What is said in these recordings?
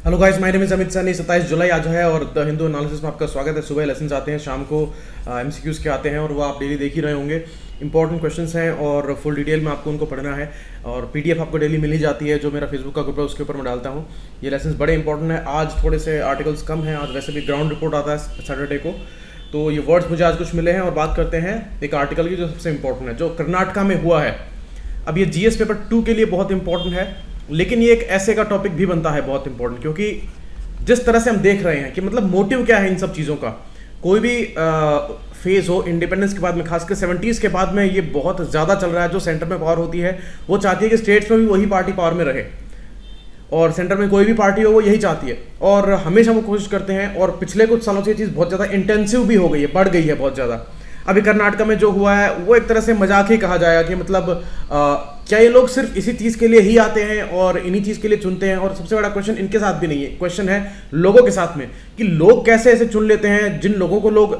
Hello guys my name is Amit Sunny सत्ताईस जुलाई आज है और द हिंदू एनालिसिस में आपका स्वागत है। सुबह लेसन आते हैं, शाम को एम के आते हैं और वो आप डेली देख ही रहे होंगे। इंपॉर्टेंट क्वेश्चंस हैं और फुल डिटेल में आपको उनको पढ़ना है और पीडीएफ आपको डेली मिल ही जाती है, जो मेरा फेसबुक का ग्रुप है, उसके ऊपर मैं डालता हूँ। ये लेसन बड़े इंपॉर्टेंट है। आज थोड़े से आर्टिकल्स कम हैं, आज वैसे भी ग्राउंड रिपोर्ट आता है सैटरडे को। तो ये वर्ड्स मुझे आज कुछ मिले हैं और बात करते हैं एक आर्टिकल की जो सबसे इंपॉर्टेंट है, जो कर्नाटका में हुआ है। अब ये जीएस पेपर टू के लिए बहुत इंपॉर्टेंट है। लेकिन ये एक ऐसे का टॉपिक भी बनता है बहुत इंपॉर्टेंट क्योंकि जिस तरह से हम देख रहे हैं कि मतलब मोटिव क्या है इन सब चीज़ों का कोई भी फ़ेज़ हो इंडिपेंडेंस के बाद में खासकर सेवेंटीज़ के बाद में ये बहुत ज़्यादा चल रहा है जो सेंटर में पावर होती है वो चाहती है कि स्टेट्स में भी वही पार्टी पावर में रहे। और सेंटर में कोई भी पार्टी हो वो यही चाहती है। और हमेशा वो कोशिश करते हैं और पिछले कुछ सालों से ये चीज़ बहुत ज़्यादा इंटेंसिव भी हो गई है बढ़ गई है बहुत ज़्यादा। अभी कर्नाटका में जो हुआ है वो एक तरह से मज़ाक ही कहा जाएगा कि मतलब आ, क्या ये लोग सिर्फ़ इसी चीज़ के लिए ही आते हैं और इन्हीं चीज़ के लिए चुनते हैं? और सबसे बड़ा क्वेश्चन इनके साथ भी नहीं है। क्वेश्चन है लोगों के साथ में कि लोग कैसे ऐसे चुन लेते हैं? जिन लोगों को लोग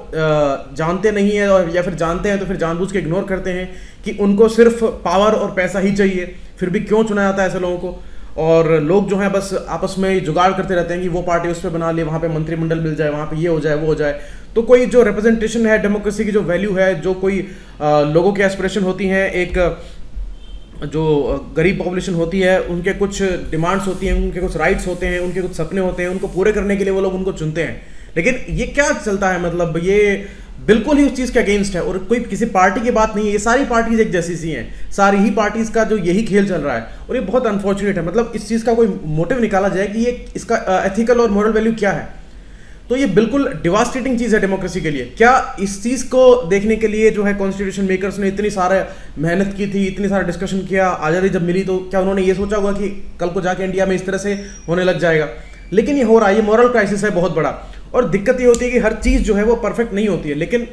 जानते नहीं है और या फिर जानते हैं तो फिर जानबूझ के इग्नोर करते हैं कि उनको सिर्फ़ पावर और पैसा ही चाहिए। फिर भी क्यों चुना जाता है ऐसे लोगों को? और लोग जो है बस आपस में जुगाड़ करते रहते हैं कि वो पार्टी उस पर बना ले वहाँ पे मंत्रिमंडल मिल जाए वहाँ पे ये हो जाए वो हो जाए। तो कोई जो रिप्रेजेंटेशन है डेमोक्रेसी की जो वैल्यू है जो कोई आ, लोगों की एस्पिरेशन होती हैं एक जो गरीब पॉपुलेशन होती है, उनके कुछ डिमांड्स होती हैं, उनके कुछ राइट्स होते हैं, उनके कुछ सपने होते हैं, उनको पूरे करने के लिए वो लोग उनको चुनते हैं। लेकिन ये क्या चलता है? मतलब ये बिल्कुल ही उस चीज़ के अगेंस्ट है और कोई किसी पार्टी की बात नहीं है। ये सारी पार्टीज़ एक जैसी सी हैं। सारी ही पार्टीज़ का जो यही खेल चल रहा है। और ये बहुत अनफॉर्चुनेट है। मतलब इस चीज़ का कोई मोटिव निकाला जाए कि ये इसका एथिकल और मॉरल वैल्यू क्या है? तो ये बिल्कुल डिवास्टेटिंग चीज़ है डेमोक्रेसी के लिए। क्या इस चीज़ को देखने के लिए जो है कॉन्स्टिट्यूशन मेकर्स ने इतनी सारे मेहनत की थी, इतनी सारा डिस्कशन किया, आज़ादी जब मिली तो क्या उन्होंने ये सोचा होगा कि कल को जाके इंडिया में इस तरह से होने लग जाएगा? लेकिन ये हो रहा है, ये मॉरल क्राइसिस है बहुत बड़ा। और दिक्कत ये होती है कि हर चीज़ जो है वो परफेक्ट नहीं होती है, लेकिन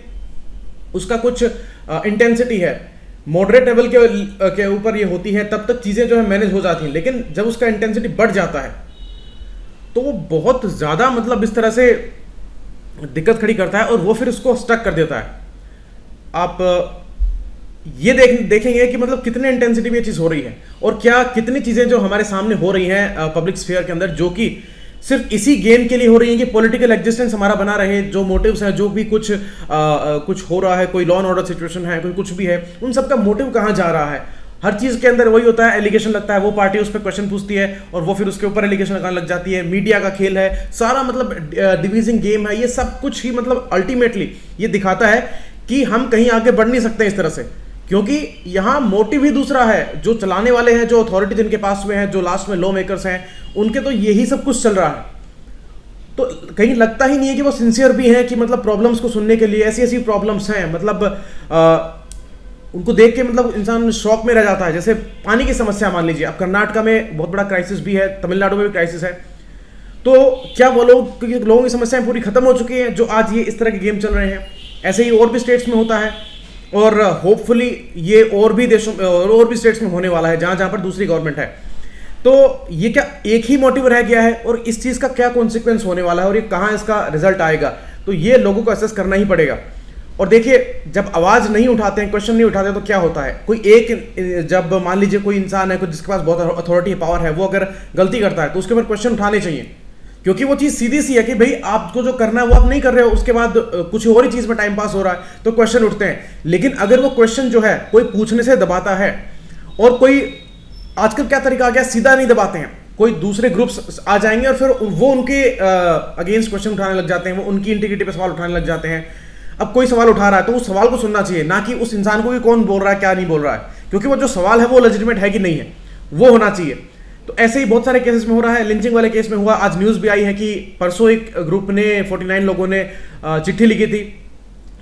उसका कुछ इंटेंसिटी है। मॉडरेट लेवल के ऊपर ये होती है, तब तक चीज़ें जो है मैनेज हो जाती हैं। लेकिन जब उसका इंटेंसिटी बढ़ जाता है तो वो बहुत ज़्यादा मतलब इस तरह से दिक्कत खड़ी करता है और वो फिर उसको स्टक कर देता है। आप ये देख देखेंगे कि मतलब कितने इंटेंसिटी में ये चीज़ हो रही है और क्या कितनी चीज़ें जो हमारे सामने हो रही हैं पब्लिक स्फेयर के अंदर जो कि सिर्फ़ इसी गेम के लिए हो रही है कि पॉलिटिकल एग्जिस्टेंस हमारा बना रहे जो मोटिव्स हैं जो भी कुछ आ, कुछ हो रहा है कोई लॉ एंड ऑर्डर सिचुएशन है कोई कुछ भी है उन सबका मोटिव कहाँ जा रहा है? हर चीज़ के अंदर वही होता है एलिगेशन लगता है वो पार्टी उस पर क्वेश्चन पूछती है और वो फिर उसके ऊपर एलिगेशन लगाने लग जाती है। मीडिया का खेल है सारा मतलब डिवीजिंग गेम है ये सब कुछ ही मतलब अल्टीमेटली ये दिखाता है कि हम कहीं आगे बढ़ नहीं सकते इस तरह से। क्योंकि यहाँ मोटिव ही दूसरा है जो चलाने वाले हैं जो अथॉरिटी जिनके पास में है जो लास्ट में लॉ मेकर्स हैं उनके तो यही सब कुछ चल रहा है। तो कहीं लगता ही नहीं है कि वो सिंसियर भी हैं कि मतलब प्रॉब्लम्स को सुनने के लिए ऐसी ऐसी प्रॉब्लम्स हैं। मतलब आ, उनको देख के मतलब इंसान शौक में रह जाता है। जैसे पानी की समस्या, मान लीजिए, अब कर्नाटका में बहुत बड़ा क्राइसिस भी है, तमिलनाडु में भी क्राइसिस है। तो क्या वो लोग, क्योंकि लोगों की समस्याएँ पूरी खत्म हो चुकी हैं, जो आज ये इस तरह के गेम चल रहे हैं, ऐसे ही और भी स्टेट्स में होता है। और होपफुली ये और भी देशों, और भी स्टेट्स में होने वाला है, जहाँ जहाँ पर दूसरी गवर्नमेंट है। तो ये क्या एक ही मोटिव रह गया है, और इस चीज़ का क्या कॉन्सिक्वेंस होने वाला है, और ये कहाँ इसका रिज़ल्ट आएगा? तो ये लोगों को असेस करना ही पड़ेगा। और देखिए, जब आवाज़ नहीं उठाते हैं क्वेश्चन नहीं उठाते तो क्या होता है? कोई एक, जब मान लीजिए कोई इंसान है, कोई जिसके पास बहुत अथॉरिटी पावर है, वो अगर गलती करता है तो उसके ऊपर क्वेश्चन उठाने चाहिए। क्योंकि वो चीज़ सीधी सी है कि भाई, आपको जो करना है, वो आप नहीं कर रहे हो, उसके बाद कुछ और ही चीज़ में टाइम पास हो रहा है तो क्वेश्चन उठते हैं। लेकिन अगर वो क्वेश्चन जो है, कोई पूछने से दबाता है, और कोई आजकल क्या तरीका आ गया, सीधा नहीं दबाते हैं। कोई दूसरे ग्रुप्स आ जाएँगे और फिर वो उनके अगेंस्ट क्वेश्चन उठाने लग जाते हैं, वो उनकी इंटीग्रिटी पर सवाल उठाने लग जाते हैं। अब कोई सवाल उठा रहा है तो उस सवाल को सुनना चाहिए, ना कि उस इंसान को भी कौन बोल रहा है, क्या नहीं बोल रहा है। क्योंकि वो जो सवाल है, वो लेजिटिमेट है कि नहीं है। वो होना चाहिए। तो ऐसे ही बहुत सारे केसेस में हो रहा है। लिंचिंग वाले केस में हुआ। आज न्यूज़ भी आई है कि परसों एक ग्रुप ने 49 लोगों ने चिट्ठी लिखी थी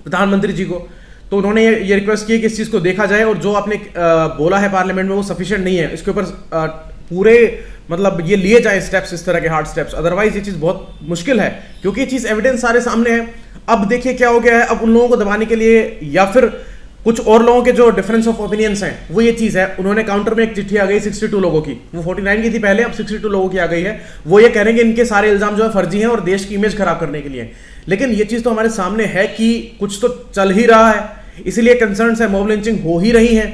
प्रधानमंत्री जी को। तो उन्होंने ये रिक्वेस्ट की कि इस चीज़ को देखा जाए और जो आपने बोला है पार्लियामेंट में, वो सफिशियंट नहीं है। इसके ऊपर पूरे मतलब ये लिए जाए स्टेप्स इस तरह के हार्ड स्टेप्स अदरवाइज़ ये चीज़ बहुत मुश्किल है। क्योंकि ये चीज़ एविडेंस सारे सामने है। अब देखिए क्या हो गया है, अब उन लोगों को दबाने के लिए या फिर कुछ और लोगों के जो डिफरेंस ऑफ़ ओपिनियंस हैं, वो ये चीज़ है। उन्होंने काउंटर में एक चिट्ठी आ गई 62 लोगों की। वो 49 की थी पहले, अब 62 लोगों की आ गई है। वो ये कह रहे हैं कि इनके सारे इल्ज़ाम जो है फर्जी हैं और देश की इमेज खराब करने के लिए। लेकिन ये चीज़ तो हमारे सामने है कि कुछ तो चल ही रहा है। इसीलिए कंसर्न है मोब लिंचिंग हो ही रही है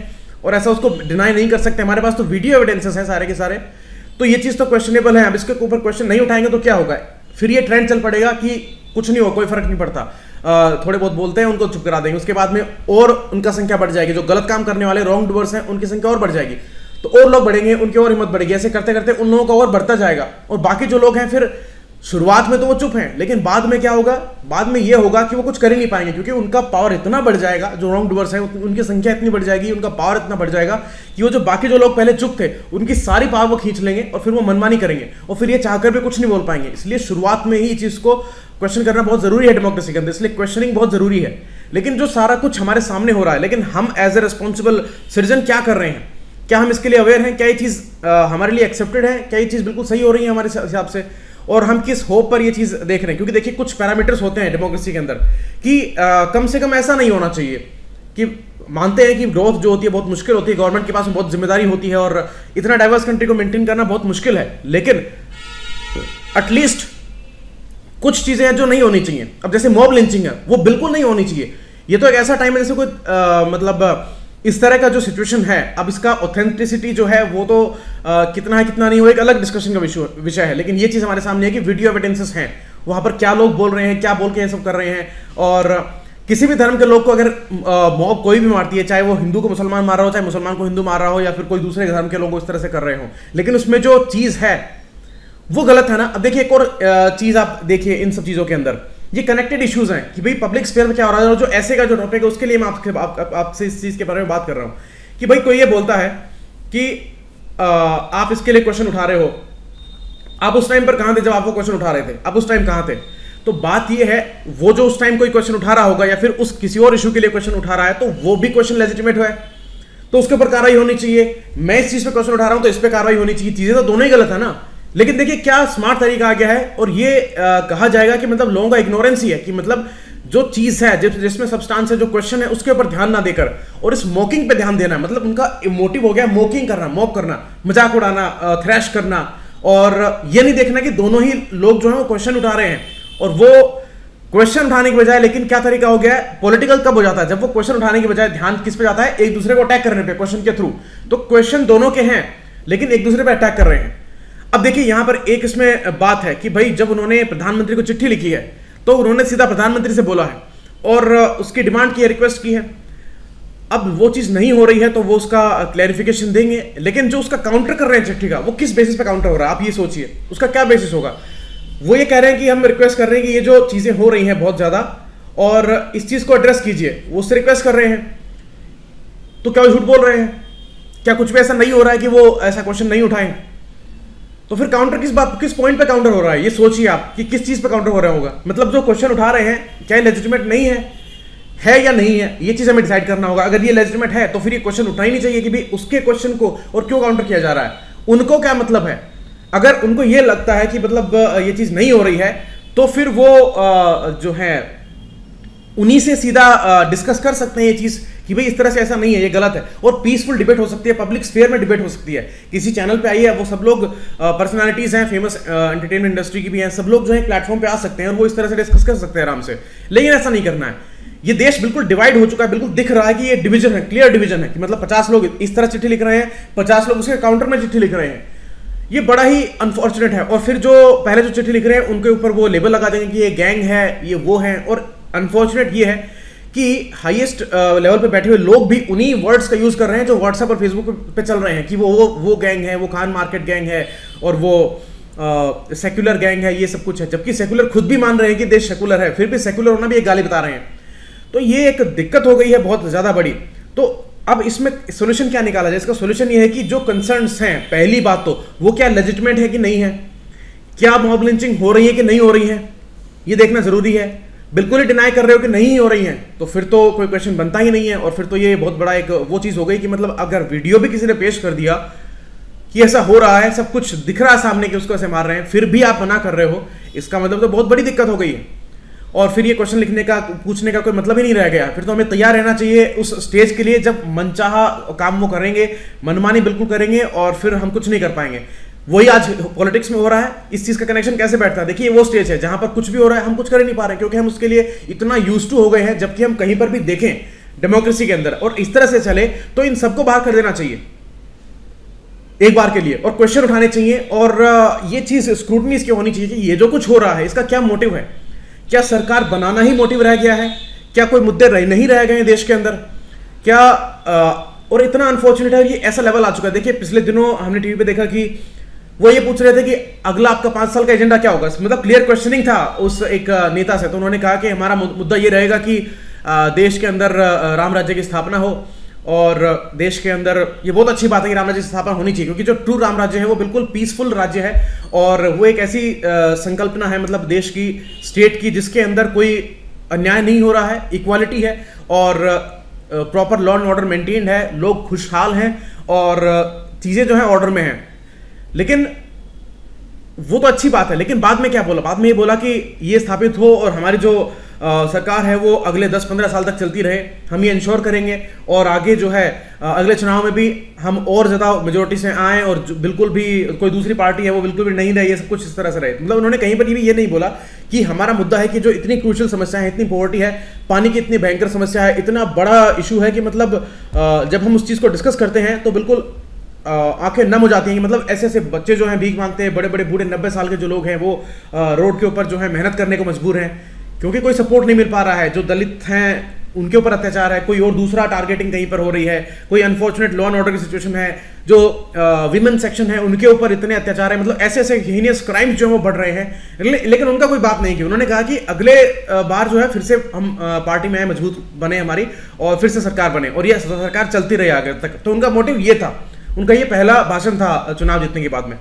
और ऐसा उसको डिनाई नहीं कर सकते। हमारे पास तो वीडियो एविडेंसेस हैं सारे के सारे। तो ये चीज़ तो क्वेश्चनेबल है। अब इसके ऊपर क्वेश्चन नहीं उठाएँगे तो क्या होगा? फिर ये ट्रेंड चल पड़ेगा कि कुछ नहीं हो कोई फ़र्क नहीं पड़ता। थोड़े बहुत बोलते हैं, उनको चुप करा देंगे। उसके बाद में और उनका संख्या बढ़ जाएगी। जो गलत काम करने वाले रॉन्ग डूवर्स हैं, उनकी संख्या और बढ़ जाएगी। तो और लोग बढ़ेंगे, उनकी और हिम्मत बढ़ेगी। ऐसे करते करते उन लोगों का और बढ़ता जाएगा। और बाकी जो लोग हैं, फिर शुरुआत में तो वो चुप हैं, लेकिन बाद में क्या होगा? बाद में ये होगा कि वो कुछ कर ही नहीं पाएँगे, क्योंकि उनका पावर इतना बढ़ जाएगा, जो रॉन्ग डूवर्स हैं उनकी संख्या इतनी बढ़ जाएगी, उनका पावर इतना बढ़ जाएगा कि वो जो बाकी जो लोग पहले चुप थे, उनकी सारी पावर वो खींच लेंगे और फिर वो मनमानी करेंगे और फिर ये चाहकर भी कुछ नहीं बोल पाएँगे। इसलिए शुरुआत में ही चीज़ को क्वेश्चन करना बहुत ज़रूरी है डेमोक्रेसी के अंदर, इसलिए क्वेश्चनिंग बहुत ज़रूरी है। लेकिन जो सारा कुछ हमारे सामने हो रहा है, लेकिन हम एज ए रिस्पॉन्सिबल सिटीजन क्या कर रहे हैं? क्या हम इसके लिए अवेयर हैं? क्या ये चीज़ हमारे लिए एक्सेप्टेड है? क्या ये चीज़ बिल्कुल सही हो रही है हमारे हिसाब से? और हम किस होप पर ये चीज़ देख रहे हैं? क्योंकि देखिए कुछ पैरामीटर्स होते हैं डेमोक्रेसी के अंदर कि आ, कम से कम ऐसा नहीं होना चाहिए कि मानते हैं कि ग्रोथ जो होती है बहुत मुश्किल होती है गवर्नमेंट के पास बहुत ज़िम्मेदारी होती है और इतना डाइवर्स कंट्री को मेंटेन करना बहुत मुश्किल है। लेकिन एटलीस्ट कुछ चीज़ें हैं जो नहीं होनी चाहिए। अब जैसे मॉब लिंचिंग है वो बिल्कुल नहीं होनी चाहिए। ये तो एक ऐसा टाइम है जैसे कोई आ, मतलब इस तरह का जो सिचुएशन है अब इसका ऑथेंटिसिटी जो है वो तो आ, कितना है कितना नहीं वो एक अलग डिस्कशन का विषय है। लेकिन ये चीज़ हमारे सामने है कि वीडियो एविडेंसेस हैं। वहाँ पर क्या लोग बोल रहे हैं क्या बोल के ये सब कर रहे हैं। और किसी भी धर्म के लोग को अगर मॉब कोई भी मारती है चाहे वो हिंदू को मुसलमान मार रहा हो चाहे मुसलमान को हिंदू मार रहा हो या फिर कोई दूसरे धर्म के लोग इस तरह से कर रहे हो। लेकिन उसमें जो चीज़ है वो गलत है ना। अब देखिए एक और चीज़ आप देखिए इन सब चीज़ों के अंदर। ये कनेक्टेड इश्यूज़ हैं कि भाई पब्लिक स्पेयर में क्या हो रहा है और जो ऐसे का जो टॉपिक है उसके लिए मैं आपसे आप, आप, आपसे इस चीज़ के बारे में बात कर रहा हूँ। कि भाई कोई ये बोलता है कि आ, आप इसके लिए क्वेश्चन उठा रहे हो। आप उस टाइम पर कहाँ थे जब आप वो क्वेश्चन उठा रहे थे? आप उस टाइम कहाँ थे? तो बात यह है वो जो उस टाइम कोई क्वेश्चन उठा रहा होगा या फिर उस किसी और इशू के लिए क्वेश्चन उठा रहा है तो वो भी क्वेश्चन लेजिटिमेट है। तो उसके ऊपर कार्रवाई होनी चाहिए। मैं इस चीज़ पे क्वेश्चन उठा रहा हूँ तो इस पर कार्रवाई होनी चाहिए। चीज़ें तो दोनों ही गलत है ना। लेकिन देखिए क्या स्मार्ट तरीका आ गया है और ये आ, कहा जाएगा कि मतलब लोगों का इग्नोरेंस ही है कि मतलब जो चीज़ है जिस जिसमें सब्सटेंस है जो क्वेश्चन है उसके ऊपर ध्यान ना देकर और इस मॉकिंग पे ध्यान देना मतलब उनका मोटिव हो गया मॉकिंग करना मॉक करना मज़ाक उड़ाना थ्रैश करना और ये नहीं देखना कि दोनों ही लोग जो है वो क्वेश्चन उठा रहे हैं। और वो क्वेश्चन उठाने के बजाय लेकिन क्या तरीका हो गया है पॉलिटिकल कब हो जाता है? जब वो क्वेश्चन उठाने के बजाय ध्यान किस पे जाता है? एक दूसरे को अटैक करने पे क्वेश्चन के थ्रू तो क्वेश्चन दोनों के हैं लेकिन एक दूसरे पे अटैक कर रहे हैं। अब देखिए, यहाँ पर एक इसमें बात है कि भाई, जब उन्होंने प्रधानमंत्री को चिट्ठी लिखी है तो उन्होंने सीधा प्रधानमंत्री से बोला है और उसकी डिमांड की है, रिक्वेस्ट की है। अब वो चीज़ नहीं हो रही है तो वो उसका क्लैरिफिकेशन देंगे, लेकिन जो उसका काउंटर कर रहे हैं चिट्ठी का, वो किस बेसिस पे काउंटर हो रहा है? आप ये सोचिए, उसका क्या बेसिस होगा? वो ये कह रहे हैं कि हम रिक्वेस्ट कर रहे हैं कि ये जो चीज़ें हो रही हैं बहुत ज़्यादा, और इस चीज़ को एड्रेस कीजिए। वो उससे रिक्वेस्ट कर रहे हैं। तो क्या वो झूठ बोल रहे हैं? क्या कुछ भी ऐसा नहीं हो रहा है कि वो ऐसा क्वेश्चन नहीं उठाएँ? तो फिर काउंटर किस बात, किस पॉइंट पे काउंटर हो रहा है? ये सोचिए आप कि किस चीज़ पे काउंटर हो रहा होगा। मतलब जो क्वेश्चन उठा रहे हैं, क्या ये लेजिटिमेट नहीं है? है या नहीं है? ये चीज़ हमें डिसाइड करना होगा। अगर ये लेजिटिमेट है तो फिर ये क्वेश्चन उठना ही नहीं चाहिए कि भाई उसके क्वेश्चन को और क्यों काउंटर किया जा रहा है? उनको क्या मतलब है? अगर उनको ये लगता है कि मतलब ये चीज़ नहीं हो रही है तो फिर वो जो है उन्हीं से सीधा डिस्कस कर सकते हैं ये चीज़ कि भाई इस तरह से ऐसा नहीं है, ये गलत है। और पीसफुल डिबेट हो सकती है पब्लिक स्पेयर में डिबेट हो सकती है। किसी चैनल पे है वो सब लोग पर्सनालिटीज हैं फ़ेमस एंटरटेनमेंट इंडस्ट्री की भी हैं, सब लोग जो है प्लेटफॉर्म पे आ सकते हैं और वो इस तरह से डिस्कस कर सकते हैं आराम से। लेकिन ऐसा नहीं करना है। ये देश बिल्कुल डिवाइड हो चुका है, बिल्कुल दिख रहा है कि ये डिवीज़न है क्लियर डिवीज़न है, कि मतलब पचास लोग इस तरह चिट्ठी लिख रहे हैं, पचास लोग उसके काउंटर में चिट्ठी लिख रहे हैं। ये बड़ा ही अनफॉर्चुनेट है। और फिर जो, पहले जो चिट्ठी लिख रहे हैं, उनके ऊपर वो लेबल लगा देंगे कि ये गैंग है, ये वो है, और अनफॉर्चुनेट ये है कि हाईएस्ट लेवल पे बैठे हुए लोग भी उन्हीं वर्ड्स का यूज़ कर रहे हैं जो व्हाट्सएप और फेसबुक पे चल रहे हैं कि वो वो वो गैंग है, वो खान मार्केट गैंग है और वो सेक्युलर गैंग है, ये सब कुछ है। जबकि सेक्युलर खुद भी मान रहे हैं कि देश सेक्युलर है, फिर भी सेक्युलर होना भी एक गाली बता रहे हैं। तो ये एक दिक्कत हो गई है बहुत ज़्यादा बड़ी। तो अब इसमें सोल्यूशन क्या निकाला जाए? इसका सोल्यूशन ये है कि जो कंसर्न्स हैं, पहली बात तो वो क्या लेजिटमेट है कि नहीं है? क्या मॉब लिंचिंग हो रही है कि नहीं हो रही है? ये देखना ज़रूरी है। बिल्कुल ही डिनाई कर रहे हो कि नहीं हो रही हैं तो फिर तो कोई क्वेश्चन बनता ही नहीं है, और फिर तो ये बहुत बड़ा एक वो चीज़ हो गई कि मतलब अगर वीडियो भी किसी ने पेश कर दिया कि ऐसा हो रहा है, सब कुछ दिख रहा है सामने कि उसको ऐसे मार रहे हैं, फिर भी आप मना कर रहे हो, इसका मतलब तो बहुत बड़ी दिक्कत हो गई है। और फिर ये क्वेश्चन लिखने का, पूछने का कोई मतलब ही नहीं रह गया। फिर तो हमें तैयार रहना चाहिए उस स्टेज के लिए जब मनचाहा काम वो करेंगे, मनमानी बिल्कुल करेंगे, और फिर हम कुछ नहीं कर पाएँगे। वही आज पॉलिटिक्स में हो रहा है, इस चीज़ का कनेक्शन कैसे बैठता है? देखिए वो स्टेज है, जहाँ पर कुछ भी हो रहा है, हम कुछ कर ही नहीं पा रहे, क्योंकि हम उसके लिए इतना यूज़ टू हो गए हैं, जबकि हम कहीं पर भी देखें डेमोक्रेसी के अंदर, और इस तरह से चले तो इन सबको बाहर कर देना चाहिए। एक बार के लिए, और क्वेश्चन उठाने चाहिए, और ये चीज़ स्क्रूटनी इसकी होनी चाहिए कि ये जो कुछ हो रहा है, इसका क्या मोटिव है? क्या सरकार बनाना ही मोटिव रह गया है? क्या कोई मुद्दे रह, नहीं रह गए हैं देश के अंदर? क्या और इतना अनफॉर्चुनेट है, ये ऐसा लेवल आ चुका है। देखिए, पिछले दिनों हमने टीवी पे देखा कि वो ये पूछ रहे थे कि अगला आपका पाँच साल का एजेंडा क्या होगा? मतलब क्लियर क्वेश्चनिंग था उस एक नेता से। तो उन्होंने कहा कि हमारा मुद्दा ये रहेगा कि देश के अंदर राम राज्य की स्थापना हो और देश के अंदर ये बहुत अच्छी बात है कि राम राज्य की स्थापना होनी चाहिए क्योंकि जो ट्रू राम राज्य है वो बिल्कुल पीसफुल राज्य है और वो एक ऐसी संकल्पना है मतलब देश की स्टेट की जिसके अंदर कोई अन्याय नहीं हो रहा है इक्वालिटी है और proper law and order maintain है, लोग खुशहाल हैं और चीज़ें जो हैं ऑर्डर में हैं। लेकिन वो तो अच्छी बात है लेकिन बाद में क्या बोला? बाद में ये बोला कि ये स्थापित हो और हमारी जो आ, सरकार है वो अगले 10-15 साल तक चलती रहे। हम ये इंश्योर करेंगे और आगे जो है आ, अगले चुनाव में भी हम और ज़्यादा मेजोरिटी से आए और बिल्कुल भी कोई दूसरी पार्टी है वो बिल्कुल भी नहीं रहे ये सब कुछ इस तरह से रहे। मतलब उन्होंने कहीं पर भी ये नहीं बोला कि हमारा मुद्दा है कि जो इतनी क्रूशल समस्या है इतनी पॉवर्टी है पानी की इतनी भयंकर समस्या है इतना बड़ा इशू है कि मतलब जब हम उस चीज़ को डिस्कस करते हैं तो बिल्कुल आँखें नम हो जाती हैं मतलब ऐसे ऐसे बच्चे जो हैं भीख मांगते हैं बड़े बड़े बूढ़े नब्बे साल के जो लोग हैं, वो रोड के ऊपर जो है मेहनत करने को मजबूर हैं। क्योंकि कोई सपोर्ट नहीं मिल पा रहा है। जो दलित हैं, उनके ऊपर अत्याचार है, कोई और दूसरा टारगेटिंग कहीं पर हो रही है, कोई अनफॉर्चुनेट लॉ एंड ऑर्डर की सिचुएशन है, जो विमेन सेक्शन है, उनके ऊपर इतने अत्याचार है मतलब ऐसे ऐसे हीनियस क्राइम्स जो है वो बढ़ रहे हैं। लेकिन उनका कोई बात नहीं की। उन्होंने कहा कि अगले बार जो है फिर से हम पार्टी में मज़बूत बने हमारी और फिर से सरकार बने। और यह सरकार चलती रही आगे तक। तो उनका मोटिव ये था। उनका ये पहला भाषण था चुनाव जीतने के बाद में।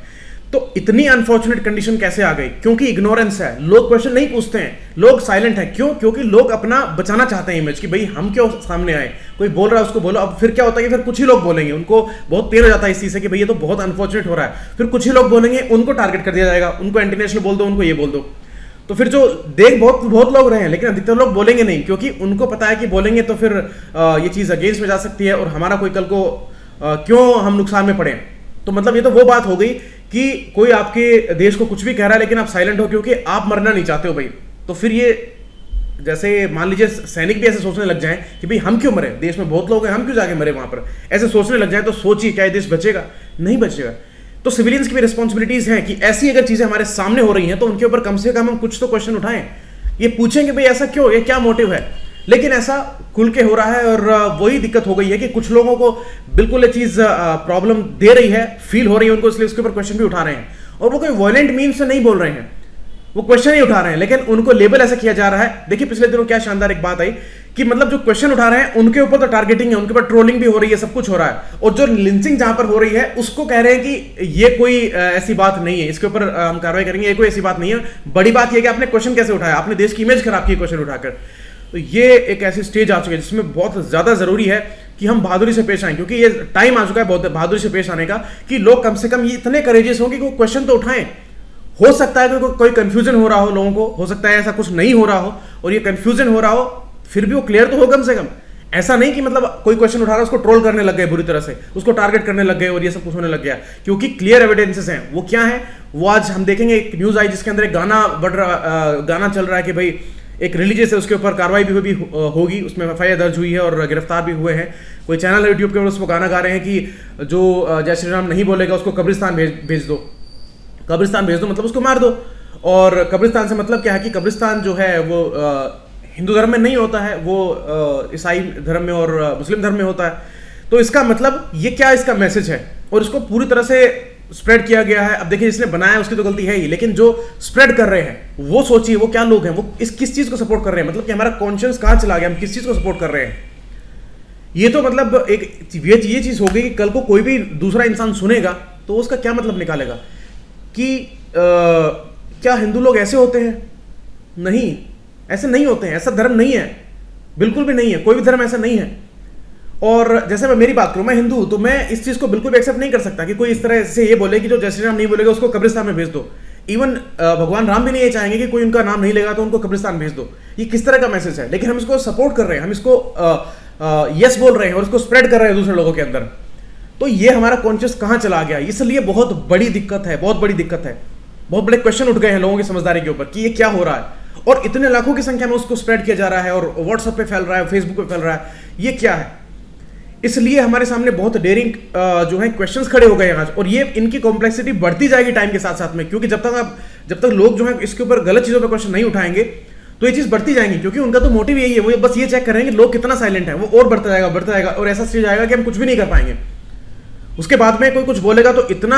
तो इतनी अनफॉर्चुनेट कंडीशन कैसे आ गई? क्योंकि इग्नोरेंस है। लोग क्वेश्चन नहीं पूछते हैं। लोग साइलेंट है। क्यों? क्योंकि लोग अपना बचाना चाहते हैं इमेज कि भाई हम क्यों सामने आए? कोई बोल रहा है उसको बोलो। अब फिर क्या होता है कि फिर कुछ ही लोग बोलेंगे। उनको बहुत पेन हो जाता है इस चीज़ से कि भाई ये तो बहुत अनफॉर्चुनेट हो रहा है। फिर कुछ ही लोग बोलेंगे, उनको टारगेट कर दिया जाएगा। उनको इंटरनेशनल बोल दो, उनको ये बोल दो। तो फिर जो देख बहुत बहुत लोग रहे हैं, लेकिन अधिकतर लोग बोलेंगे नहीं। क्योंकि उनको पता है कि बोलेंगे तो फिर ये चीज़ अगेंस्ट में जा सकती है और हमारा कोई कल को क्यों हम नुकसान में पड़े तो मतलब ये तो वो बात हो गई कि कोई आपके देश को कुछ भी कह रहा है, लेकिन आप साइलेंट हो क्योंकि आप मरना नहीं चाहते हो भाई। तो फिर ये जैसे मान लीजिए सैनिक भी ऐसे सोचने लग जाएँ कि भाई हम क्यों मरे? देश में बहुत लोग हैं, हम क्यों जाके मरे वहाँ पर? ऐसे सोचने लग जाए तो सोचिए, क्या देश बचेगा? नहीं बचेगा। तो सिविलियंस की भी रिस्पॉन्सिबिलिटीज हैं कि ऐसी अगर चीज़ें हमारे सामने हो रही हैं तो उनके ऊपर कम से कम हम कुछ तो क्वेश्चन उठाएँ। ये पूछेंगे भाई ऐसा क्यों? ये क्या मोटिव है? लेकिन ऐसा खुल के हो रहा है और वही दिक्कत हो गई है कि कुछ लोगों को बिल्कुल ये चीज़ प्रॉब्लम दे रही है, फील हो रही है उनको, इसलिए उसके ऊपर क्वेश्चन भी उठा रहे हैं। और वो कोई वायलेंट मीन से नहीं बोल रहे हैं। वो क्वेश्चन ही उठा रहे हैं, लेकिन उनको लेबल ऐसा किया जा रहा है। देखिए, पिछले दिनों क्या शानदार एक बात आई कि मतलब जो क्वेश्चन उठा रहे हैं, उनके ऊपर तो टारगेटिंग है, उनके ऊपर ट्रोलिंग भी हो रही है, सब कुछ हो रहा है। और जो लिंचिंग जहाँ पर हो रही है, उसको कह रहे हैं कि ये कोई ऐसी बात नहीं है। इसके ऊपर हम कार्रवाई करेंगे, ये कोई ऐसी बात नहीं है। बड़ी बात यह कि आपने क्वेश्चन कैसे उठाया? आपने देश की इमेज खराब की क्वेश्चन उठाकर। तो ये एक ऐसी स्टेज आ चुकी है जिसमें बहुत ज़्यादा ज़रूरी है कि हम बहादुरी से पेश आए क्योंकि ये टाइम आ चुका है बहुत बहादुरी से पेश आने का कि लोग कम से कम ये इतने करेजियस हों कि कोई क्वेश्चन तो उठाएँ। हो सकता है कि को, कोई कंफ्यूजन हो रहा हो लोगों को हो सकता है ऐसा कुछ नहीं हो रहा हो और ये कंफ्यूजन हो रहा हो फिर भी वो क्लियर तो हो कम से कम। ऐसा नहीं कि मतलब कोई क्वेश्चन उठा रहा है उसको ट्रोल करने लग गए बुरी तरह से उसको टारगेट करने लग गए और ये सब कुछ होने लग गया। क्योंकि क्लियर एविडेंसेस हैं। वो क्या है? वो आज हम देखेंगे एक न्यूज़ आई जिसके अंदर एक गाना बढ़ रहा गाना चल रहा है कि भाई एक रिलीजियस है उसके ऊपर कार्रवाई भी, भी होगी उसमें एफआईआर दर्ज हुई है और गिरफ़्तार भी हुए हैं। कोई चैनल यूट्यूब के ऊपर उसको गाना गा रहे हैं कि जो जय श्री राम नहीं बोलेगा उसको कब्रिस्तान भेज भेज दो। कब्रिस्तान भेज दो मतलब उसको मार दो। और कब्रिस्तान से मतलब क्या है कि कब्रिस्तान जो है वो हिंदू धर्म में नहीं होता है वो ईसाई धर्म में और मुस्लिम धर्म में होता है। तो इसका मतलब ये क्या इसका मैसेज है? और इसको पूरी तरह से स्प्रेड किया गया है। अब देखिए जिसने बनाया उसकी तो गलती है ही। लेकिन जो स्प्रेड कर रहे हैं वो सोचिए वो क्या लोग हैं? वो इस किस चीज़ को सपोर्ट कर रहे हैं? मतलब कि हमारा कॉन्शियस कहाँ चला गया? हम किस चीज़ को सपोर्ट कर रहे हैं? ये तो मतलब एक ये ये चीज़ हो गई कि कल को कोई भी दूसरा इंसान सुनेगा तो उसका क्या मतलब निकालेगा? कि आ, क्या हिंदू लोग ऐसे होते हैं? नहीं। ऐसे नहीं होते हैं। ऐसा धर्म नहीं है। बिल्कुल भी नहीं है। कोई भी धर्म ऐसा नहीं है। और जैसे मैं, मेरी बात करूँ, मैं हिंदू तो मैं इस चीज़ को बिल्कुल भी एक्सेप्ट नहीं कर सकता कि कोई इस तरह से ये बोले कि जो जय श्री राम नहीं बोलेगा, उसको कब्रिस्तान में भेज दो। इवन भगवान राम भी नहीं ये चाहेंगे कि कोई उनका नाम नहीं लेगा तो उनको कब्रिस्तान भेज दो। ये किस तरह का मैसेज है? लेकिन हम इसको सपोर्ट कर रहे हैं, हम इसको यस बोल रहे हैं और इसको स्प्रेड कर रहे हैं दूसरे लोगों के अंदर। तो ये हमारा कॉन्शियस कहाँ चला गया? इसलिए बहुत बड़ी दिक्कत है, बहुत बड़ी दिक्कत है। बहुत बड़े क्वेश्चन उठ गए हैं लोगों की समझदारी के ऊपर कि ये क्या हो रहा है। और इतने लाखों की संख्या में उसको स्प्रेड किया जा रहा है और व्हाट्सएप पे फैल रहा है फेसबुक पे फैल रहा है। ये क्या है? इसलिए हमारे सामने बहुत डेरिंग जो है क्वेश्चंस खड़े हो गए आज। और ये इनकी कॉम्प्लेक्सिटी बढ़ती जाएगी टाइम के साथ साथ में, क्योंकि जब तक आप, जब तक लोग जो है इसके ऊपर गलत चीज़ों पर क्वेश्चन नहीं उठाएँगे तो ये चीज़ बढ़ती जाएँगी, क्योंकि उनका तो मोटिव यही है, वो बस ये चेक करेंगे लोग कितना साइलेंट है, वो और बढ़ता जाएगा बढ़ता जाएगा, और ऐसा स्टेज आएगा कि हम कुछ भी नहीं कर पाएँगे। उसके बाद में कोई कुछ बोलेगा तो इतना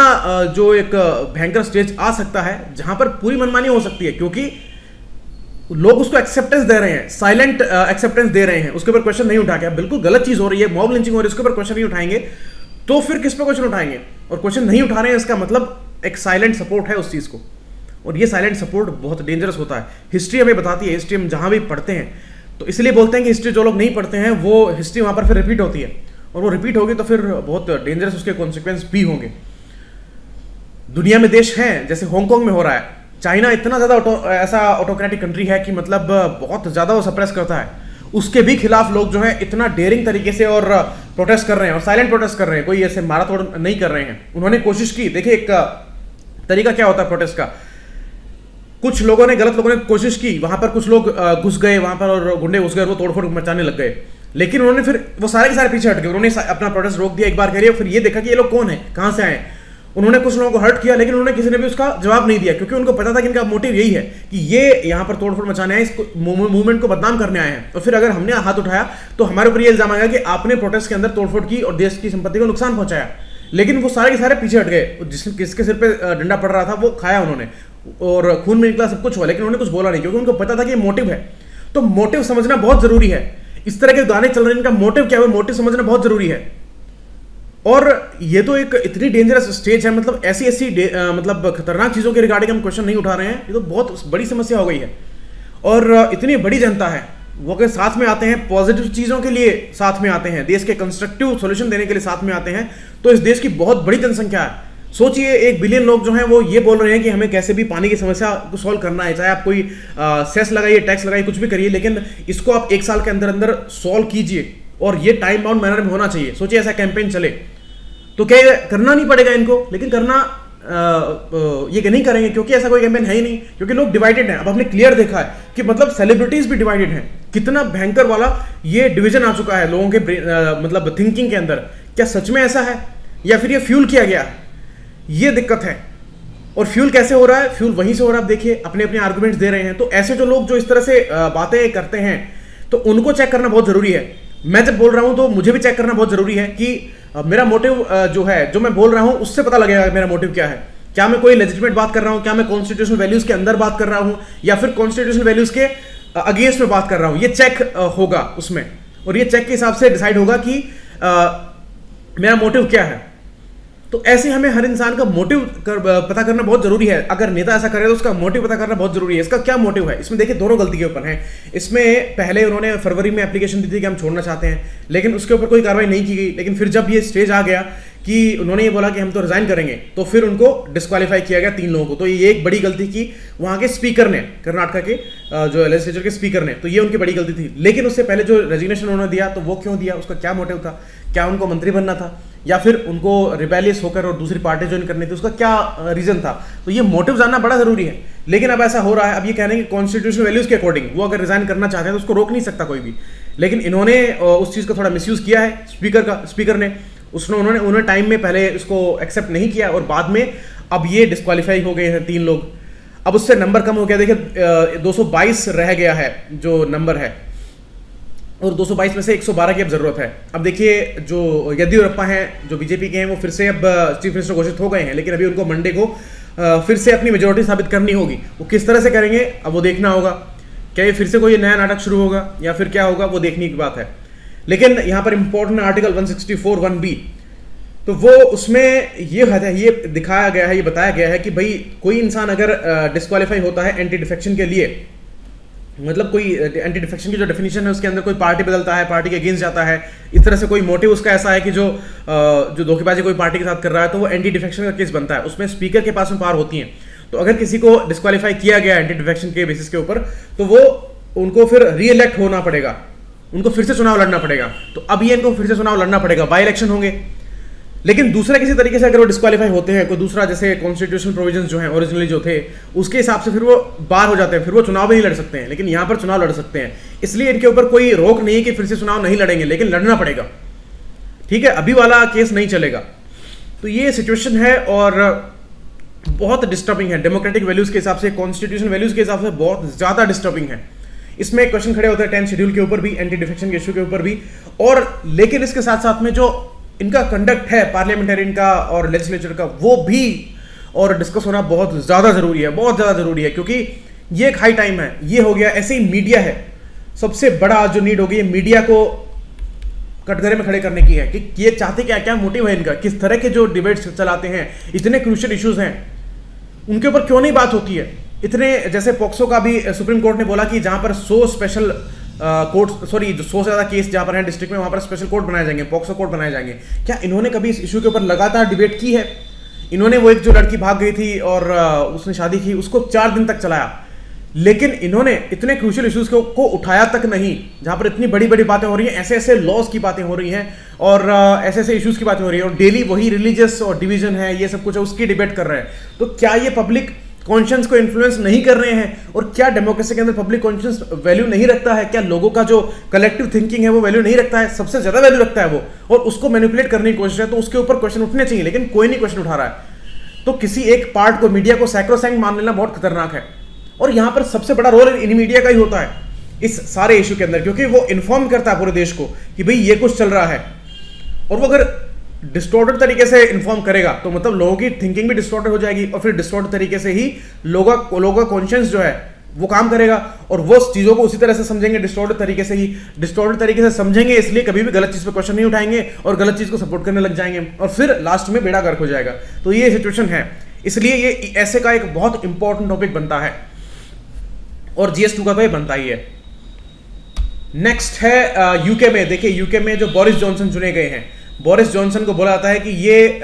जो एक भयंकर स्टेज आ सकता है, जहाँ पर पूरी मनमानी हो सकती है, क्योंकि लोग उसको एक्सेप्टेंस दे रहे हैं साइलेंट एक्सेप्टेंस uh, दे रहे हैं। उसके ऊपर क्वेश्चन नहीं उठा के बिल्कुल गलत चीज़ हो रही है मॉब लिंचिंग हो रही है उसके ऊपर क्वेश्चन नहीं उठाएँगे तो फिर किस पर क्वेश्चन उठाएँगे? और क्वेश्चन नहीं उठा रहे हैं इसका मतलब एक साइलेंट सपोर्ट है उस चीज़ को। और ये साइलेंट सपोर्ट बहुत डेंजरस होता है। हिस्ट्री हमें बताती है हिस्ट्री हम जहाँ भी पढ़ते हैं तो इसलिए बोलते हैं कि हिस्ट्री जो लोग नहीं पढ़ते हैं वो हिस्ट्री वहाँ पर फिर रिपीट होती है। और वो रिपीट होगी तो फिर बहुत डेंजरस उसके कॉन्सिक्वेंस भी होंगे। दुनिया में देश हैं जैसे हांगकॉन्ग में हो रहा है चाइना इतना ज़्यादा ऑटो, ऐसा ऑटोक्रेटिक कंट्री है कि मतलब बहुत ज़्यादा वो सप्रेस करता है। उसके भी खिलाफ लोग जो है इतना डेयरिंग तरीके से और प्रोटेस्ट कर रहे हैं और साइलेंट प्रोटेस्ट कर रहे हैं, कोई ऐसे मारा तोड़ नहीं कर रहे हैं। उन्होंने कोशिश की, देखिए एक तरीका क्या होता है प्रोटेस्ट का। कुछ लोगों ने, गलत लोगों ने कोशिश की, वहाँ पर कुछ लोग घुस गए, वहाँ पर और गुंडे घुस गए वो तोड़फोड़ मचाने लग गए। लेकिन उन्होंने फिर, वो सारे के सारे पीछे हट गए। उन्होंने अपना प्रोटेस्ट रोक दिया एक बार करिए फिर ये देखा कि ये लोग कौन है, कहाँ से आए उन्होंने कुछ लोगों को हर्ट किया, लेकिन उन्होंने किसी ने भी उसका जवाब नहीं दिया, क्योंकि उनको पता था कि इनका मोटिव यही है कि ये यहाँ पर तोड़फोड़ मचाने आए इसको मूवमेंट को बदनाम करने आए हैं। और फिर अगर हमने हाथ उठाया तो हमारे ऊपर ये इल्ज़ाम आएगा कि आपने प्रोटेस्ट के अंदर तोड़फोड़ की और देश की संपत्ति को नुकसान पहुँचाया। लेकिन वो सारे के सारे पीछे हट गए। जिस किसके सिर पर डंडा पड़ रहा था, वो खाया उन्होंने। और खून में निकला सब कुछ हुआ, लेकिन उन्होंने कुछ बोला नहीं, क्योंकि उनको पता था कि मोटिव है। तो मोटिव समझना बहुत ज़रूरी है। इस तरह के गाने चल रहे हैं, इनका मोटिव क्या है? मोटिव समझना बहुत ज़रूरी है। और ये तो एक इतनी डेंजरस स्टेज है मतलब ऐसी ऐसी मतलब खतरनाक चीज़ों के रिगार्डिंग हम क्वेश्चन नहीं उठा रहे हैं। ये तो बहुत बड़ी समस्या हो गई है। और इतनी बड़ी जनता है, वो अगर साथ में आते हैं पॉजिटिव चीज़ों के लिए साथ में आते हैं, देश के कंस्ट्रक्टिव सोल्यूशन देने के लिए साथ में आते हैं तो इस देश की बहुत बड़ी जनसंख्या है। सोचिए, एक बिलियन लोग जो हैं, वो ये बोल रहे हैं कि हमें कैसे भी पानी की समस्या को सॉल्व करना है, चाहे आप कोई सेस लगाइए टैक्स लगाइए, कुछ भी करिए, लेकिन इसको आप एक साल के अंदर अंदर सॉल्व कीजिए। और ये टाइम बाउंड मैनर में होना चाहिए। सोचिए, ऐसा कैंपेन चले। तो क्या करना नहीं पड़ेगा इनको? लेकिन करना आ, ये नहीं करेंगे क्योंकि ऐसा कोई कैंपेन है ही नहीं क्योंकि लोग डिवाइडेड हैं। अब हमने क्लियर देखा है कि मतलब सेलिब्रिटीज भी डिवाइडेड हैं। कितना भयंकर वाला ये डिवीज़न आ चुका है लोगों के आ, मतलब थिंकिंग के अंदर। क्या सच में ऐसा है? या फिर ये फ्यूल किया गया? ये दिक्कत है। और फ्यूल कैसे हो रहा है? फ्यूल वहीं से हो रहा है। आप देखिए अपने अपने आर्गुमेंट्स दे रहे हैं। तो ऐसे जो लोग जो इस तरह से बातें करते हैं तो उनको चेक करना बहुत ज़रूरी है। मैं जब बोल रहा हूँ तो मुझे भी चेक करना बहुत ज़रूरी है कि मेरा मोटिव जो है, जो मैं बोल रहा हूँ, उससे पता लगेगा मेरा मोटिव क्या है। क्या मैं कोई लेजिटमेट बात कर रहा हूँ? क्या मैं कॉन्स्टिट्यूशन वैल्यूज़ के अंदर बात कर रहा हूँ? या फिर कॉन्स्टिट्यूशन वैल्यूज़ के अगेंस्ट में बात कर रहा हूँ? ये चेक होगा उसमें। और ये चेक के हिसाब से डिसाइड होगा कि मेरा मोटिव क्या है। तो ऐसे हमें हर इंसान का मोटिव कर, पता करना बहुत ज़रूरी है। अगर नेता ऐसा करे तो उसका मोटिव पता करना बहुत ज़रूरी है। इसका क्या मोटिव है? इसमें देखिए दोनों गलती के ऊपर है। इसमें पहले उन्होंने फरवरी में एप्लीकेशन दी थी कि हम छोड़ना चाहते हैं लेकिन उसके ऊपर कोई कार्रवाई नहीं की गई। लेकिन फिर जब ये स्टेज आ गया कि उन्होंने ये बोला कि हम तो रिजाइन करेंगे तो फिर उनको डिस्कालीफाई किया गया तीन लोगों को। तो ये एक बड़ी गलती की वहाँ के स्पीकर ने, कर्नाटक के जो लेजिस्लेचर के स्पीकर ने तो ये उनकी बड़ी गलती थी। लेकिन उससे पहले जो रेजिग्नेशन उन्होंने दिया तो वो क्यों दिया? उसका क्या मोटिव था? क्या उनको मंत्री बनना था? या फिर उनको रिपेलियस होकर और दूसरी पार्टी ज्वाइन करनी थी? उसका क्या रीजन था? तो ये मोटिव जानना बड़ा ज़रूरी है। लेकिन अब ऐसा हो रहा है, अब ये कह रहे हैं कि वैल्यूज़ के अकॉर्डिंग वो अगर रिजाइन करना चाहते हैं तो उसको रोक नहीं सकता कोई भी। लेकिन इन्होंने उस चीज़ का थोड़ा मिसयूज किया है स्पीकर का स्पीकर ने। उसने उन्होंने उन्होंने टाइम में पहले इसको एक्सेप्ट नहीं किया और बाद में अब ये डिस्कालीफाई हो गए हैं तीन लोग। अब उससे नंबर कम हो गया। देखिए 222 रह गया है, जो नंबर है। और 222 में से 112 की अब ज़रूरत है। अब देखिए, जो येदियुरप्पा हैं, जो बीजेपी के हैं, वो फिर से अब चीफ मिनिस्टर घोषित हो गए हैं। लेकिन अभी उनको मंडे को फिर से अपनी मेजोरिटी साबित करनी होगी। वो किस तरह से करेंगे, अब वो देखना होगा। क्या ये फिर से कोई नया नाटक शुरू होगा, या फिर क्या होगा, वो देखने की बात है। लेकिन यहाँ पर इंपॉर्टेंट आर्टिकल 164 वन बी तो वो उसमें ये है, ये दिखाया गया है, ये बताया गया है कि भाई कोई इंसान अगर डिस्कालीफाई होता है एंटी डिफेक्शन के लिए मतलब कोई एंटी डिफेक्शन की जो डेफिनेशन है उसके अंदर कोई पार्टी बदलता है पार्टी के अगेंस्ट जाता है, इस तरह से कोई मोटिव उसका ऐसा है कि जो जो धोखेबाजी कोई पार्टी के साथ कर रहा है तो वो एंटी डिफेक्शन का केस बनता है। उसमें स्पीकर के पास में पार होती है। तो अगर किसी को डिस्कालीफाई किया गया एंटी डिफेक्शन के बेसिस के ऊपर तो वो उनको फिर री इलेक्ट होना पड़ेगा। उनको फिर से चुनाव लड़ना पड़ेगा। तो अब ये इनको फिर से चुनाव लड़ना पड़ेगा। बाई इलेक्शन होंगे। लेकिन दूसरे किसी तरीके से अगर वो डिस्कालीफाई होते हैं, कोई दूसरा जैसे कॉन्स्टिट्यूशन प्रोविज़न जो हैं ओरिजिनली जो थे, उसके हिसाब से फिर वो बाहर हो जाते हैं, फिर वो चुनाव भी नहीं लड़ सकते हैं। लेकिन यहाँ पर चुनाव लड़ सकते हैं। इसलिए इनके ऊपर कोई रोक नहीं है कि फिर से चुनाव नहीं लड़ेंगे, लेकिन लड़ना पड़ेगा। ठीक है? अभी वाला केस नहीं चलेगा। तो ये सिचुएशन है और बहुत डिस्टर्बिंग है। डेमोक्रेटिक वैल्यूज़ के हिसाब से कॉन्स्टिट्यूशन वैल्यूज़ के हिसाब से बहुत ज़्यादा डिस्टर्बिंग है। इसमें क्वेश्चन खड़े होते हैं टेंथ शेड्यूल के ऊपर भी एंटी डिफेक्शन के इशू के ऊपर भी। और लेकिन इसके साथ साथ में जो इनका कंडक्ट है पार्लियामेंटेरियन का और लेजिस्लेचर का, वो भी और डिस्कस होना बहुत ज़्यादा ज़रूरी है, बहुत ज़्यादा ज़रूरी है, क्योंकि ये एक हाई टाइम है, ये हो गया, ऐसे ही मीडिया है। सबसे बड़ा जो नीड होगी मीडिया को कटघरे में खड़े करने की है कि ये चाहते क्या क्या मोटिव है इनका, किस तरह के जो डिबेट्स चलाते हैं, इतने क्रूशल इश्यूज़ हैं, उनके ऊपर क्यों नहीं बात होती है? इतने जैसे पॉक्सो का भी सुप्रीम कोर्ट ने बोला कि जहाँ पर सो स्पेशल कोर्ट सॉरी जो सौ से ज़्यादा केस जहाँ पर है डिस्ट्रिक्ट में वहाँ पर स्पेशल कोर्ट बनाए जाएँगे पॉक्सो कोर्ट बनाए जाएँगे। क्या इन्होंने कभी इस इशू के ऊपर लगातार डिबेट की है? इन्होंने वो एक जो लड़की भाग गई थी और उसने शादी की उसको चार दिन तक चलाया। लेकिन इन्होंने इतने क्रूशियल इश्यूज़ को, को उठाया तक नहीं जहाँ पर इतनी बड़ी बड़ी बातें हो रही हैं ऐसे ऐसे लॉज की बातें हो रही हैं और ऐसे ऐसे इश्यूज़ की बातें हो रही हैं। और डेली वही रिलीजियस और डिवीज़न है ये सब कुछ है उसकी डिबेट कर रहे हैं। तो क्या ये पब्लिक कॉन्शियस को इन्फ्लुएंस नहीं कर रहे हैं और क्या डेमोक्रेसी के अंदर पब्लिक कॉन्शियंस वैल्यू नहीं रखता है? क्या लोगों का जो कलेक्टिव थिंकिंग है वो वैल्यू नहीं रखता है? सबसे ज़्यादा वैल्यू रखता है वो। और उसको मैनिपुलेट करने की कोशिश है तो उसके ऊपर क्वेश्चन उठने चाहिए, लेकिन कोई नहीं क्वेश्चन उठा रहा है। तो किसी एक पार्ट को मीडिया को सैक्रोसैंग मान लेना बहुत खतरनाक है। और यहाँ पर सबसे बड़ा रोल इन मीडिया का ही होता है, इस सारे इशू के अंदर, क्योंकि वो इन्फॉर्म करता है पूरे देश को कि भाई ये कुछ चल रहा है। और वो अगर डिस्टोर्टेड तरीके से इन्फॉर्म करेगा तो मतलब लोगों की थिंकिंग भी डिस्टोर्टेड हो जाएगी और फिर डिस्टोर्टेड तरीके से ही लोगों का लोगों का कॉन्शियस जो है, वो काम करेगा और वो चीज़ों को उसी तरह से समझेंगे डिस्टोर्टेड तरीके से ही डिस्टोर्टेड तरीके से समझेंगे, इसलिए कभी भी गलत चीज़ पे क्वेश्चन नहीं उठाएँगे और गलत चीज़ को सपोर्ट करने लग जाएँगे और फिर लास्ट में बेड़ा गर्क हो जाएगा। तो ये सिचुएशन है। इसलिए ये ऐसे का एक बहुत इंपॉर्टेंट टॉपिक बनता है और जीएस का तो ये बनता ही है। नेक्स्ट है यूके में। देखिए यूके में जो बोरिस जॉनसन चुने गए हैं। बोरिस जॉनसन को बोला जाता है कि ये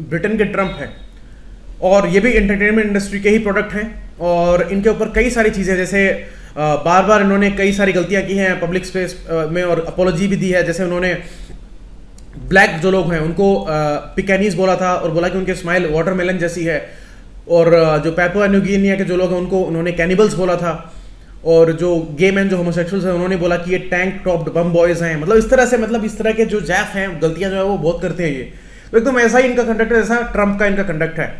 ब्रिटेन के ट्रंप हैं। और ये भी इंटरटेनमेंट इंडस्ट्री के ही प्रोडक्ट हैं। और इनके ऊपर कई सारी चीज़ें, जैसे बार बार इन्होंने कई सारी गलतियाँ की हैं पब्लिक स्पेस में और अपोलॉजी भी दी है। जैसे उन्होंने ब्लैक जो लोग हैं, उनको पिकैनीज बोला था और बोला कि उनके स्माइल वाटरमेलन जैसी है। और जो पैपो न्यूगिनिया के जो लोग हैं, उनको, उन्होंने कैनिबल्स बोला था। और जो गे मैन जो होमोसेक्सुअल्स हैं, उन्होंने बोला कि ये टैंक टॉप्ड बम बॉयज़ हैं। मतलब इस तरह से मतलब इस तरह के जो जैफ हैं, गलतियाँ जो है, वो बहुत करते हैं ये। तो एकदम ऐसा ही इनका कंडक्ट है जैसा ट्रंप का इनका कंडक्ट है।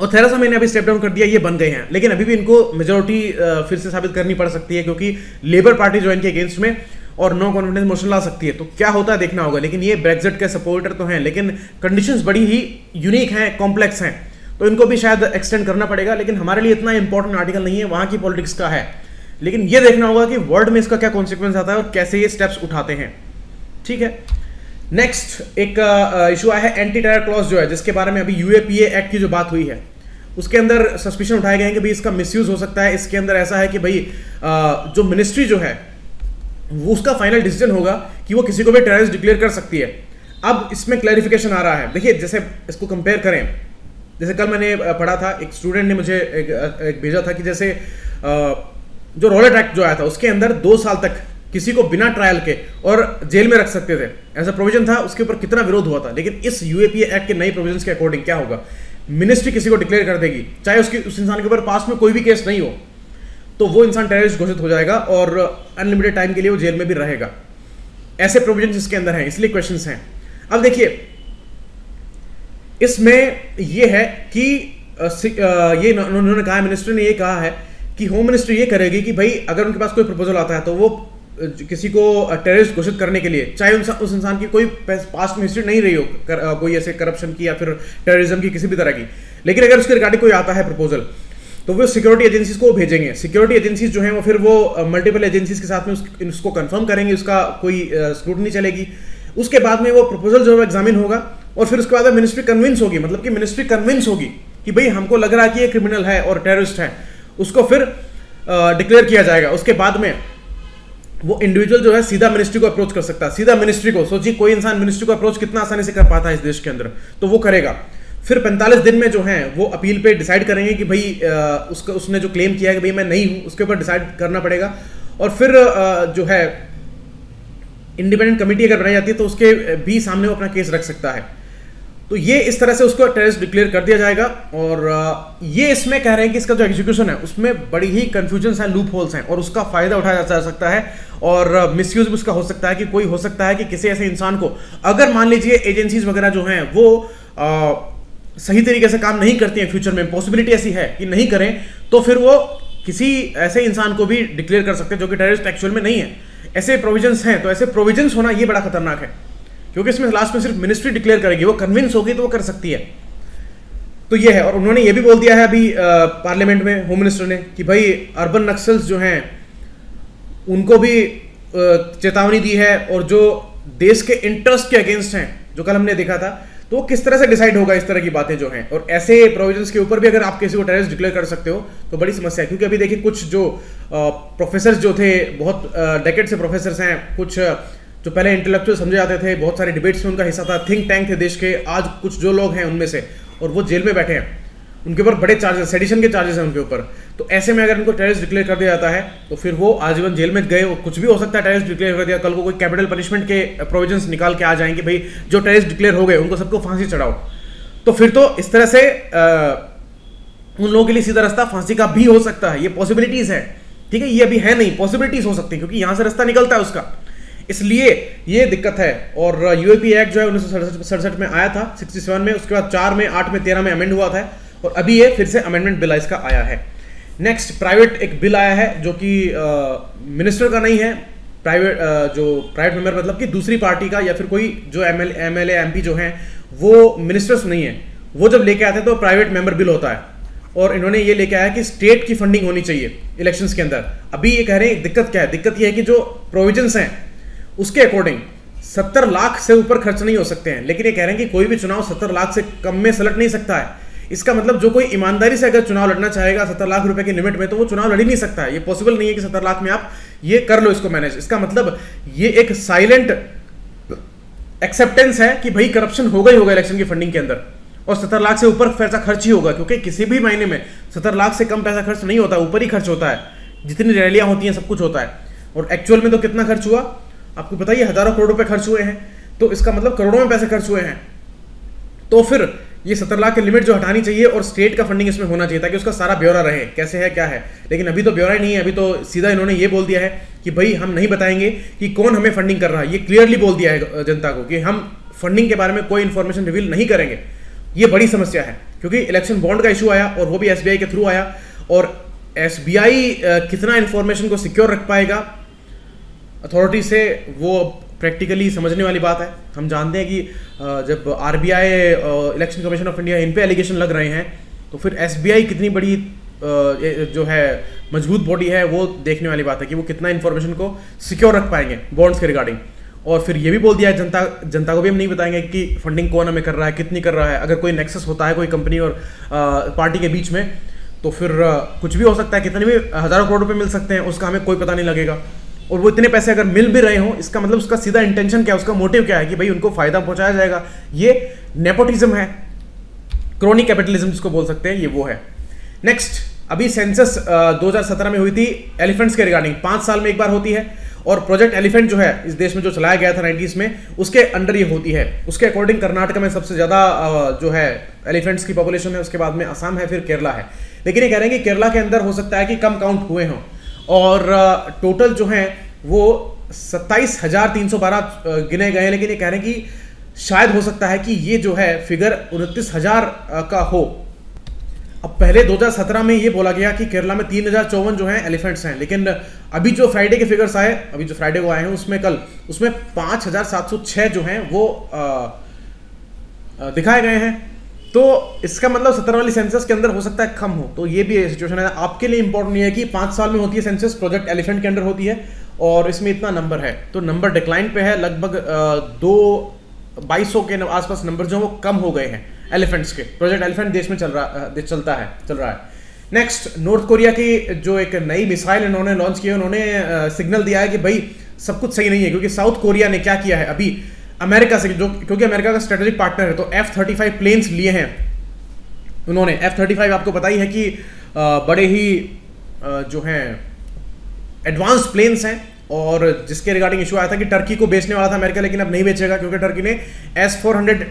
और थेरासा मैंने अभी स्टेप डाउन कर दिया, ये बन गए हैं। लेकिन अभी भी इनको मेजोरिटी फिर से साबित करनी पड़ सकती है, क्योंकि लेबर पार्टी जो इनके अगेंस्ट में और नो कॉन्फिडेंस मोशन ला सकती है। तो क्या होता है, देखना होगा। लेकिन ये ब्रेक्जिट के सपोर्टर तो हैं, लेकिन कंडीशंस बड़ी ही यूनिक हैं कॉम्प्लेक्स हैं। तो इनको भी शायद एक्सटेंड करना पड़ेगा, लेकिन हमारे लिए इतना इंपॉर्टेंट आर्टिकल नहीं है, वहाँ की पॉलिटिक्स का है। लेकिन ये देखना होगा कि वर्ल्ड में इसका क्या कॉन्सिक्वेंस आता है और कैसे ये स्टेप्स उठाते हैं। ठीक है? नेक्स्ट एक इशू आया है एंटी टेरर क्लॉज जो है, जिसके बारे में अभी यूएपीए एक्ट की जो बात हुई है, उसके अंदर सस्पिशन उठाए गए हैं कि भाई इसका मिसयूज हो सकता है। इसके अंदर ऐसा है कि भाई जो मिनिस्ट्री जो है, वो उसका फाइनल डिसीज़न होगा कि वो किसी को भी टेररिस्ट डिक्लेयर कर सकती है। अब इसमें क्लैरिफिकेशन आ रहा है। देखिए, जैसे इसको कंपेयर करें जैसे कल मैंने पढ़ा था एक स्टूडेंट ने मुझे एक, एक भेजा था कि जैसे जो रोलेट एक्ट जो आया था उसके अंदर दो साल तक किसी को बिना ट्रायल के और जेल में रख सकते थे। ऐसा प्रोविज़न था उसके ऊपर कितना विरोध हुआ था। लेकिन इस यूएपीए एक्ट के नए प्रोविज़न के अकॉर्डिंग क्या होगा? मिनिस्ट्री किसी को डिक्लेयर कर देगी चाहे उसकी उस इंसान के ऊपर पास में कोई भी केस नहीं हो तो वो इंसान टेररिस्ट घोषित हो जाएगा और अनलिमिटेड टाइम के लिए वो जेल में भी रहेगा। ऐसे प्रोविज़न इसके अंदर हैं इसलिए क्वेश्चन हैं। अब देखिए इसमें यह है कि ये उन्होंने कहा मिनिस्टर ने ये कहा है कि होम मिनिस्ट्री ये करेगी कि भाई अगर उनके पास कोई प्रपोजल आता है तो वो किसी को टेररिस्ट घोषित करने के लिए चाहे उस इंसान की कोई पास्ट में हिस्ट्री नहीं रही हो कर, कोई ऐसे करप्शन की या फिर टेररिज्म की किसी भी तरह की। लेकिन अगर उसके रिगार्डिंग कोई आता है प्रपोजल तो वो सिक्योरिटी एजेंसीज को भेजेंगे। सिक्योरिटी एजेंसीज जो हैं वो फिर वो मल्टीपल एजेंसीज के साथ में उस, उसको कंफर्म करेंगे उसका कोई स्क्रूटनी चलेगी। उसके बाद में वो प्रपोजल जो है एग्जामिन होगा। और फिर उसके बाद मिनिस्ट्री कन्विंस होगी मतलब कि मिनिस्ट्री कन्विंस होगी कि भाई हमको लग रहा है कि ये क्रिमिनल है और टेररिस्ट है। उसको फिर डिक्लेयर किया जाएगा। उसके बाद में वो इंडिविजुअल जो है सीधा मिनिस्ट्री को अप्रोच कर सकता है। सीधा मिनिस्ट्री को, सोचिए कोई इंसान मिनिस्ट्री को अप्रोच कितना आसानी से कर पाता है इस देश के अंदर तो वो करेगा। फिर 45 दिन में जो है, वो अपील पे डिसाइड करेंगे कि भाई उसका, उसने जो क्लेम किया है कि भाई मैं नहीं हूँ, उसके ऊपर डिसाइड करना पड़ेगा। और फिर जो है इंडिपेंडेंट कमेटी अगर बनाई जाती है तो उसके भी सामने वो अपना केस रख सकता है। तो ये इस तरह से उसको टेररिस्ट डिक्लेयर कर दिया जाएगा और ये इसमें कह रहे हैं कि इसका जो एग्जीक्यूशन है उसमें बड़ी ही कंफ्यूजन है लूप होल्स हैं और उसका फ़ायदा उठाया जा सकता है और मिसयूज भी उसका हो सकता है कि कोई हो सकता है कि किसी ऐसे इंसान को अगर मान लीजिए एजेंसीज वगैरह जो हैं वो आ, सही तरीके से काम नहीं करती हैं फ्यूचर में पॉसिबिलिटी ऐसी है कि नहीं करें तो फिर वो किसी ऐसे इंसान को भी डिक्लेयर कर सकते हैं जो कि टेररिस्ट एक्चुअल में नहीं है। ऐसे प्रोविजंस हैं तो ऐसे प्रोविजंस होना ये बड़ा खतरनाक है। क्योंकि इसमें लास्ट में सिर्फ़ मिनिस्ट्री डिक्लेयर करेगी, वो कन्विंस होगी तो वो कर सकती है। तो ये है, और उन्होंने ये भी बोल दिया है अभी पार्लियामेंट में होम मिनिस्टर ने, कि भाई अर्बन नक्सल्स जो हैं, उनको भी चेतावनी दी है, और जो देश के इंटरेस्ट के अगेंस्ट हैं, जो कल हमने देखा था तो किस तरह से डिसाइड होगा इस तरह की बातें जो हैं? और ऐसे प्रोविजंस के ऊपर भी अगर आप किसी को टेररिस्ट डिक्लेयर कर सकते हो तो बड़ी समस्या है, क्योंकि अभी देखिए कुछ जो प्रोफेसर जो थे, बहुत डेकेट से प्रोफेसर हैं, कुछ जो पहले इंटेलेक्चुअल समझे जाते थे, बहुत सारे डिबेट्स में उनका हिस्सा था थिंक टैंक थे देश के, आज कुछ जो लोग हैं उनमें से, और वो जेल में बैठे हैं। उनके ऊपर बड़े चार्जेस सेडिशन के चार्जेस हैं उनके ऊपर। तो ऐसे में अगर उनको टेररिस्ट डिक्लेयर कर दिया जाता है तो फिर वो आजीवन जेल में गए, और कुछ भी हो सकता है टेररिस्ट डिक्लेयर कर दिया। कल को कोई कैपिटल पनिशमेंट के प्रोविज़न निकाल के आ जाएँगे, भाई, जो टेररिस्ट डिक्लेयर हो गए, उनको सबको फांसी चढ़ाओ। तो फिर तो इस तरह से उन लोगों के लिए सीधा रास्ता फांसी का भी हो सकता है। ये पॉसिबिलिटीज है, ठीक है? ये अभी है नहीं पॉसिबिलिटीज हो सकती है, क्योंकि यहाँ से रास्ता निकलता है उसका। इसलिए ये दिक्कत है। और यूएपी एक्ट जो है उन्नीस सड़सठ में आया था 67 में, उसके बाद चार में, आठ में, तेरह में अमेंड हुआ था और अभी ये फिर से अमेंडमेंट बिल इसका आया है। नेक्स्ट प्राइवेट एक बिल आया है जो कि मिनिस्टर का नहीं है प्राइवेट जो प्राइवेट मेंबर मतलब कि दूसरी पार्टी का या फिर कोई जो M L M L M P जो हैं, वो मिनिस्टर्स नहीं है। वो जब लेके आते हैं तो प्राइवेट मेंबर बिल होता है। और इन्होंने ये लेके आया कि स्टेट की फंडिंग होनी चाहिए इलेक्शंस के अंदर। अभी ये कह रहे हैं, दिक्कत क्या है? दिक्कत ये है कि जो प्रोविजंस हैं उसके अकॉर्डिंग सत्तर लाख से ऊपर खर्च नहीं हो सकते हैं। लेकिन ये कह रहे हैं कि कोई भी चुनाव सत्तर लाख से कम में सलट नहीं सकता है। इसका मतलब जो कोई ईमानदारी से अगर चुनाव लड़ना चाहेगा सत्तर लाख रुपए की लिमिट में तो वो चुनाव लड़ ही नहीं सकता है। ये पॉसिबल नहीं है कि सत्तर लाख में आप ये कर लो इसको मैनेज इसका मतलब ये एक साइलेंट एक्सेप्टेंस है कि भाई करप्शन होगा ही होगा इलेक्शन की फंडिंग के अंदर। और सत्तर लाख से ऊपर पैसा खर्च ही होगा, क्योंकि किसी भी महीने में सत्तर लाख से कम पैसा खर्च नहीं होता, ऊपर ही खर्च होता है। जितनी रैलियाँ होती हैं, सब कुछ होता है। और एक्चुअल में तो कितना खर्च हुआ? आपको बताइए हज़ारों करोड़ रुपए खर्च हुए हैं। तो इसका मतलब करोड़ों में पैसे खर्च हुए हैं। तो फिर ये सत्तर लाख की लिमिट जो हटानी चाहिए और स्टेट का फंडिंग इसमें होना चाहिए ताकि उसका सारा ब्यौरा रहे, कैसे है, क्या है। लेकिन अभी तो ब्यौरा ही नहीं है, अभी तो सीधा इन्होंने ये बोल दिया है कि भाई हम नहीं बताएँगे कि कौन हमें फंडिंग कर रहा है। ये क्लियरली बोल दिया है जनता को कि हम फंडिंग के बारे में कोई इन्फॉर्मेशन रिवील नहीं करेंगे। ये बड़ी समस्या है, क्योंकि इलेक्शन बॉन्ड का इशू आया और वो भी एसबीआई के थ्रू आया और एसबीआई कितना इन्फॉर्मेशन को सिक्योर रख पाएगा अथॉरिटी से वो प्रैक्टिकली समझने वाली बात है। हम जानते हैं कि जब RBI election commission of India इन पे एलिगेशन लग रहे हैं तो फिर एसबीआई कितनी बड़ी जो है, मज़बूत बॉडी है, वो देखने वाली बात है कि वो कितना इन्फॉर्मेशन को सिक्योर रख पाएँगे बॉन्ड्स के रिगार्डिंग और फिर ये भी बोल दिया है, जनता जनता को भी हम नहीं बताएँगे कि फंडिंग कौन हमें कर रहा है, कितनी कर रहा है। अगर कोई नेक्सस होता है, कोई कंपनी और पार्टी के बीच में तो फिर कुछ भी हो सकता है, कितने भी हज़ारों करोड़ रुपये मिल सकते हैं, उसका हमें कोई पता नहीं लगेगा। और वो इतने पैसे अगर मिल भी रहे हो, इसका मतलब उसका सीधा इंटेंशन क्या है, उसका मोटिव क्या है कि भाई उनको फ़ायदा पहुँचाया जाएगा? ये नेपोटिज्म है। क्रोनिक कैपिटलिज्म जिसको बोल सकते हैं, ये वो है। नेक्स्ट अभी सेंसस 2017 में हुई थी एलिफेंट्स के रिगार्डिंग पाँच साल में एक बार होती है और प्रोजेक्ट एलिफेंट जो है, इस देश में जो चलाया गया था नाइन्टीज में, उसके अंडर ये होती है। उसके अकॉर्डिंग कर्नाटक में सबसे ज़्यादा जो है एलिफेंट्स की पॉपुलेशन है, उसके बाद में असम है, फिर केरला है। लेकिन ये कह रहे हैं कि केरला के अंदर हो सकता है कि कम काउंट हुए हों। और टोटल जो है वो सत्ताईस हज़ार तीन सौ बारह गिने गए लेकिन ये कह रहे हैं कि शायद हो सकता है कि ये जो है फिगर उनतीस हज़ार का हो। अब पहले 2017 में ये बोला गया कि केरला में तीन हज़ार चौवन जो है एलिफेंट्स हैं। लेकिन अभी जो फ्राइडे के फिगर्स आए अभी जो फ्राइडे को आए हैं उसमें कल उसमें पाँच हज़ार सात सौ छह जो हैं वो आ, आ, दिखाए गए हैं। तो इसका मतलब सत्तर वाली सेंसस के अंदर हो सकता है कम हो। तो ये भी सिचुएशन है। आपके लिए इंपॉर्टेंट नहीं है कि पाँच साल में होती है सेंसस प्रोजेक्ट एलिफेंट के अंदर होती है और इसमें इतना नंबर है। तो नंबर डिक्लाइन पे है। लगभग दो, बाईस के आसपास नंबर जो वो कम हो गए हैं एलिफेंट्स के। प्रोजेक्ट एलिफेंट देश में चल रहा चलता है, चल रहा है। नेक्स्ट नॉर्थ कोरिया की जो एक नई मिसाइल इन्होंने लॉन्च की है, उन्होंने सिग्नल दिया है कि भाई सब कुछ सही नहीं है, क्योंकि साउथ कोरिया ने क्या किया है? अभी अमेरिका से, जो, क्योंकि अमेरिका का स्ट्रेटेजिक पार्टनर है तो एफ़ थर्टी फाइव प्लेन्स लिए हैं। उन्होंने एफ़ थर्टी फाइव आपको पता ही है कि बड़े ही जो हैं एडवांस प्लेन्स हैं, और जिसके रिगार्डिंग इशू आया था कि टर्की को बेचने वाला था अमेरिका, लेकिन अब नहीं बेचेगा, क्योंकि टर्की ने एस फोर हंड्रेड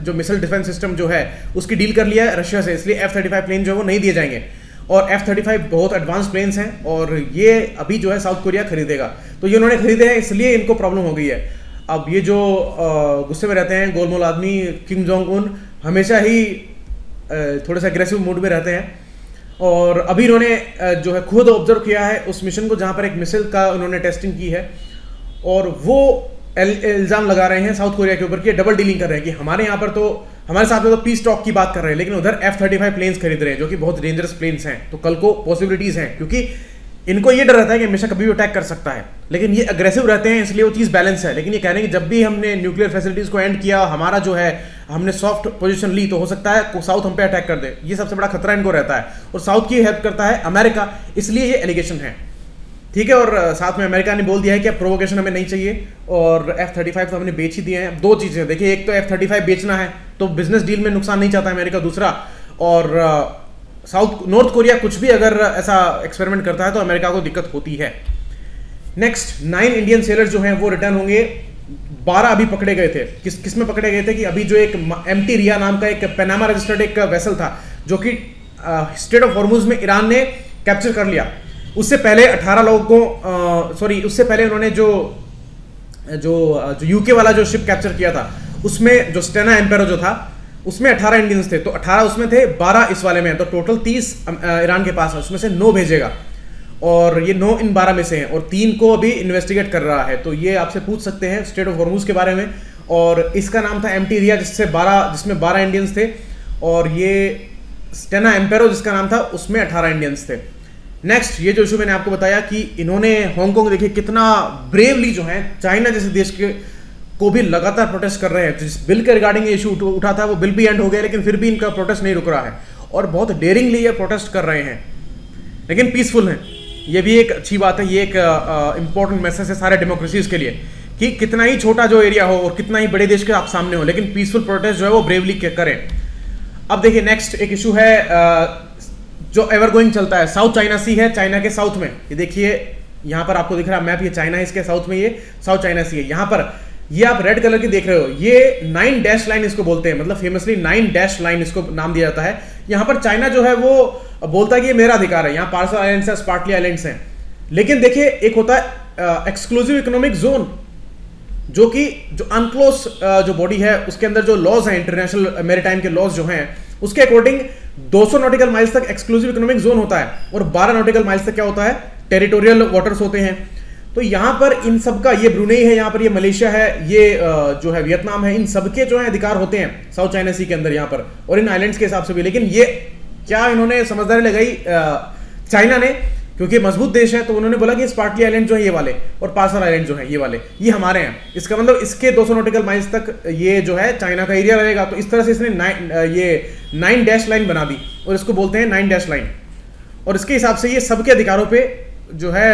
जो मिसाइल डिफेंस सिस्टम जो है, उसकी डील कर लिया है रशिया से, इसलिए एफ़ थर्टी फाइव प्लेन जो है वो नहीं दिए जाएँगे। और एफ़ थर्टी फाइव बहुत एडवांस प्लेन्स हैं, और ये अभी जो है साउथ कोरिया खरीदेगा। तो ये उन्होंने खरीदे हैं, इसलिए इनको प्रॉब्लम हो गई है। अब ये जो गुस्से में रहते हैं गोलमोल आदमी, किम जोंग उन हमेशा ही थोड़े से अग्रेसिव मूड में रहते हैं। और अभी इन्होंने जो है खुद ऑब्ज़र्व किया है उस मिशन को, जहाँ पर एक मिसाइल का उन्होंने टेस्टिंग की है। और वो इल्ज़ाम लगा रहे हैं साउथ कोरिया के ऊपर कि डबल डीलिंग कर रहे हैं कि हमारे यहाँ पर तो हमारे साथ में तो पीस टॉक की बात कर रहे हैं, लेकिन उधर एफ़ थर्टी फाइव प्लेन्स खरीद रहे हैं, जो कि बहुत डेंजरस प्लेन्स हैं। तो कल को पॉसिबिलिटीज़ हैं, क्योंकि इनको ये डर रहता है कि हमेशा कभी भी अटैक कर सकता है। लेकिन ये अग्रेसिव रहते हैं, इसलिए वो चीज़ बैलेंस है। लेकिन ये कह रहे हैं कि जब भी हमने न्यूक्लियर फैसिलिटीज़ को एंड किया, हमारा जो है, हमने सॉफ्ट पोजीशन ली तो हो सकता है साउथ हम पे अटैक कर दे। ये सबसे बड़ा खतरा इनको रहता है। और साउथ की हेल्प करता है अमेरिका इसलिए ये एलिगेशन है। ठीक है, और साथ में अमेरिका ने बोल दिया है कि अब प्रोवोकेशन हमें नहीं चाहिए। और एफ़ थर्टी फाइव तो हमने बेच ही दिए हैं। दो चीज़ें। देखिए, एक तो एफ़ थर्टी फाइव बेचना है तो बिज़नेस डील में नुकसान नहीं चाहता अमेरिका दूसरा, और साउथ नॉर्थ कोरिया कुछ भी अगर ऐसा एक्सपेरिमेंट करता है तो अमेरिका को दिक्कत होती है। नेक्स्ट नाइन इंडियन सेलर जो हैं, वो रिटर्न होंगे। बारह अभी पकड़े गए थे। किस किसमें पकड़े गए थे कि अभी जो एक एम टी रिया नाम का एक पेनामा रजिस्टर्ड एक वेसल था, जो कि स्टेट ऑफ़ हॉर्मूज में ईरान ने कैप्चर कर लिया। उससे पहले 18 लोगों को सॉरी उससे पहले उन्होंने जो जो जो यूके वाला जो शिप कैप्चर किया था, उसमें जो स्टेना एम्पेरो जो था उसमें 18 इंडियंस थे तो 18 उसमें थे 12 इस वाले में तो टोटल 30 ईरान के पास है, उसमें से नौ भेजेगा। और ये नौ इन 12 में से हैं, और तीन को अभी इन्वेस्टिगेट कर रहा है तो ये आपसे पूछ सकते हैं स्टेट ऑफ़ हॉर्मूज के बारे में, और इसका नाम था एम रिया जिससे 12 जिसमें 12 इंडियंस थे, और ये स्टेना एम्पेरो जिसका नाम था, उसमें 18 इंडियंस थे। नेक्स्ट ये जो इशू मैंने आपको बताया कि इन्होंने हांगकांग देखिए कितना ब्रेवली जो है चाइना जैसे देश के को भी लगातार प्रोटेस्ट कर रहे हैं। जिस बिल के रिगार्डिंग इशू उठा था, वो बिल भी एंड हो गया, लेकिन फिर भी इनका प्रोटेस्ट नहीं रुक रहा है। और बहुत डेयरिंगली ये प्रोटेस्ट कर रहे हैं। लेकिन पीसफुल हैं। ये भी एक अच्छी बात है, ये एक इंपॉर्टेंट मैसेज है सारे डेमोक्रेसीज के लिए कि कितना ही छोटा जो एरिया हो और कितना ही बड़े देश के आप सामने हो, लेकिन पीसफुल प्रोटेस्ट जो है वो ब्रेवली करें। अब देखिए नेक्स्ट एक इशू है जो एवर गोइंग चलता है। साउथ चाइना सी है चाइना के साउथ में। ये देखिए, यहाँ पर आपको दिख रहा है मैप ये चाइना है इसके साउथ में ये साउथ चाइना सी है। यहाँ पर ये आप रेड कलर की देख रहे हो। ये नाइन डैश लाइन इसको बोलते हैं। मतलब फेमसली नाइन डैश लाइन इसको नाम दिया जाता है। यहाँ पर चाइना जो है वो बोलता है कि ये मेरा अधिकार है। यहाँ पार्सल आइलैंड्स है स्पार्टली आइलैंड्स हैं। लेकिन देखिए, एक होता है एक्सक्लूसिव इकोनॉमिक जोन जो कि जो अनक्लोज जो बॉडी है, उसके अंदर जो लॉज हैं इंटरनेशनल मेरीटाइम के लॉज जो हैं, उसके अकॉर्डिंग 200 नॉटिकल माइल्स तक एक्सक्लूसिव इकोनॉमिक जोन होता है। और 12 नॉटिकल माइल्स तक क्या होता है? टेरिटोरियल वाटर्स होते हैं। तो यहाँ पर इन सब का ये ब्रुनेई है, यहाँ पर ये मलेशिया है, ये जो है वियतनाम है, इन सबके जो है अधिकार होते हैं साउथ चाइना सी के अंदर यहाँ पर और इन आइलैंड्स के हिसाब से भी। लेकिन ये क्या इन्होंने समझदारी लगाई? चाइना ने, क्योंकि मज़बूत देश है तो उन्होंने बोला कि स्पार्टली आइलैंड जो है ये वाले और पासर आइलैंड जो है ये वाले, ये हमारे हैं। इसका मतलब इसके 200 नोटिकल माइल्स तक ये जो है चाइना का एरिया रहेगा। तो इस तरह से इसने ये नाइन डैश लाइन बना दी और इसको बोलते हैं नाइन डैश लाइन। और इसके हिसाब से ये सबके अधिकारों पर जो है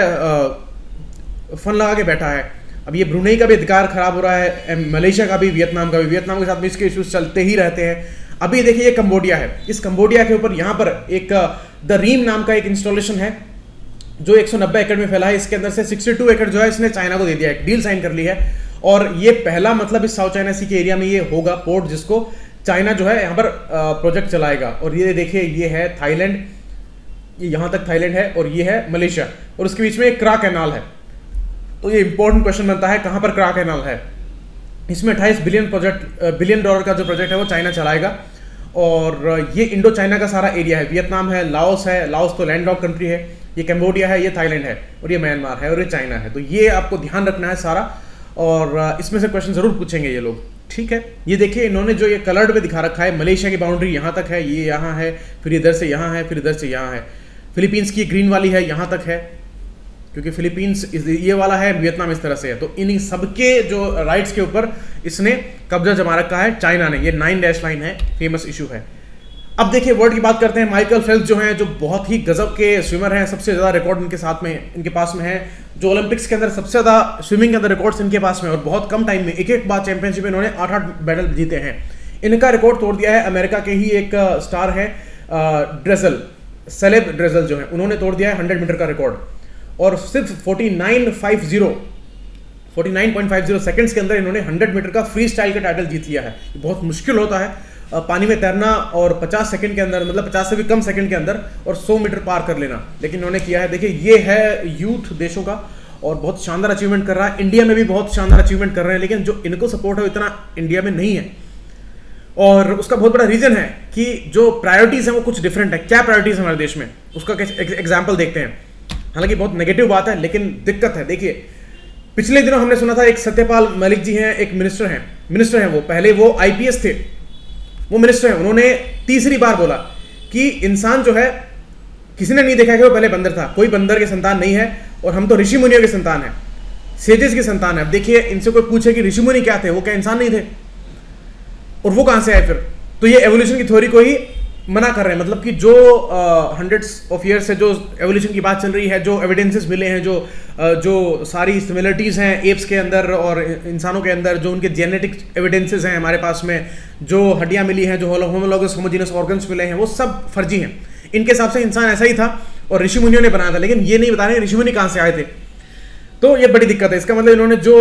फन लगा के बैठा है। अब ये ब्रुनई का भी अधिकार खराब हो रहा है मलेशिया का भी, वियतनाम का भी। वियतनाम के साथ भी इसके इश्यूज़ चलते ही रहते हैं। अभी देखिए, ये कंबोडिया है। इस कंबोडिया के ऊपर यहाँ पर एक द रीम नाम का एक इंस्टॉलेशन है, जो 190 एकड़ में फैला है। इसके अंदर से 62 एकड़ जो है, इसने चाइना को दे दिया है। डील साइन कर ली है। और ये पहला मतलब इस साउथ चाइना सी के एरिया में ये होगा पोर्ट जिसको चाइना जो है यहाँ पर प्रोजेक्ट चलाएगा। और ये देखिए, ये है थाईलैंड। ये यहाँ तक थाईलैंड है और ये है मलेशिया। और उसके बीच में एक क्रा कैनाल है। तो ये इंपॉर्टेंट क्वेश्चन बनता है, कहाँ पर क्रा कैनाल है? इसमें अट्ठाईस बिलियन प्रोजेक्ट बिलियन डॉलर का जो प्रोजेक्ट है, वो चाइना चलाएगा। और ये इंडो चाइना का सारा एरिया है। वियतनाम है लाओस है लाओस तो लैंड लॉक कंट्री है। ये कैम्बोडिया है, ये थाईलैंड है। और ये म्यांमार है, और ये चाइना है। तो ये आपको ध्यान रखना है सारा। और इसमें से क्वेश्चन ज़रूर पूछेंगे ये लोग। ठीक है? ये देखिए, इन्होंने जो ये कलर्ड में दिखा रखा है मलेशिया की बाउंड्री यहाँ तक है, ये यहाँ है, फिर इधर से यहाँ है, फिर इधर से यहाँ है। फिलीपींस की ग्रीन वाली है, यहाँ तक है। क्योंकि फिलीपींस ये वाला है, वियतनाम इस तरह से है। तो इन सबके जो राइट्स के ऊपर इसने कब्जा जमा रखा है चाइना ने। ये नाइन डैश लाइन है फ़ेमस इशू है। अब देखिए वर्ल्ड की बात करते हैं। माइकल फेल्स जो हैं, जो बहुत ही गजब के स्विमर हैं, सबसे ज़्यादा रिकॉर्ड इनके साथ में, इनके पास में है। जो ओलंपिक्स के अंदर सबसे ज़्यादा स्विमिंग के अंदर रिकॉर्ड्स इनके पास में और बहुत कम टाइम में एक एक बार चैंपियनशिप में इन्होंने आठ आठ मेडल जीते हैं। इनका रिकॉर्ड तोड़ दिया है। अमेरिका के ही एक स्टार है ड्रेजल सेलेब ड्रेजल जो है, उन्होंने तोड़ दिया है हंड्रेड मीटर का रिकॉर्ड और सिर्फ़ 4950 49.50 सेकंड्स के अंदर इन्होंने 100 मीटर का फ्री स्टाइल का टाइटल जीत लिया है। बहुत मुश्किल होता है। पानी में तैरना और 50 सेकंड के अंदर मतलब 50 से भी कम सेकंड के अंदर और 100 मीटर पार कर लेना। लेकिन इन्होंने किया है, देखिए, ये है यूथ देशों का और बहुत शानदार अचीवमेंट कर रहा है। इंडिया में भी बहुत शानदार अचीवमेंट कर रहे हैं, लेकिन जो इनको सपोर्ट है इतना इंडिया में नहीं है। और उसका बहुत बड़ा रीजन है कि जो प्रायोरिटीज है वो कुछ डिफरेंट है। क्या प्रायोरिटीज हमारे देश में? उसका एग्ज़ाम्पल देखते हैं। हालाँकि बहुत नेगेटिव बात है, लेकिन दिक्कत है। देखिए, पिछले दिनों हमने सुना था एक सत्यपाल मलिक जी हैं, एक मिनिस्टर हैं। मिनिस्टर हैं वो, पहले वो आईपीएस थे। वो मिनिस्टर हैं। उन्होंने तीसरी बार बोला कि इंसान जो है, किसी ने नहीं देखा कि वो पहले बंदर था। कोई बंदर के संतान नहीं है, और हम तो ऋषि मुनियों के संतान है। सेजेस के संतान है। अब देखिए, इनसे कोई पूछे कि ऋषि मुनि क्या थे? वो क्या इंसान नहीं थे? और वो कहाँ से आए फिर? तो ये एवोल्यूशन की थ्योरी को ही मना कर रहे हैं। मतलब कि जो हंड्रेड्स ऑफ़ ईयर्स से जो एवोल्यूशन की बात चल रही है जो एविडेंसेस मिले हैं जो uh, जो सारी सिमिलरिटीज़ हैं एप्स के अंदर और इंसानों के अंदर जो उनके जेनेटिक एविडेंसेस हैं हमारे पास में जो हड्डियाँ मिली हैं जो होमोलॉगस होमोजीनस ऑर्गन्स मिले हैं वो सब फर्जी हैं। इनके हिसाब से इंसान ऐसा ही था और ऋषि मुनियों ने बनाया था लेकिन ये नहीं बता रहे ऋषि मुनि कहाँ से आए थे? तो ये बड़ी दिक्कत है। इसका मतलब इन्होंने जो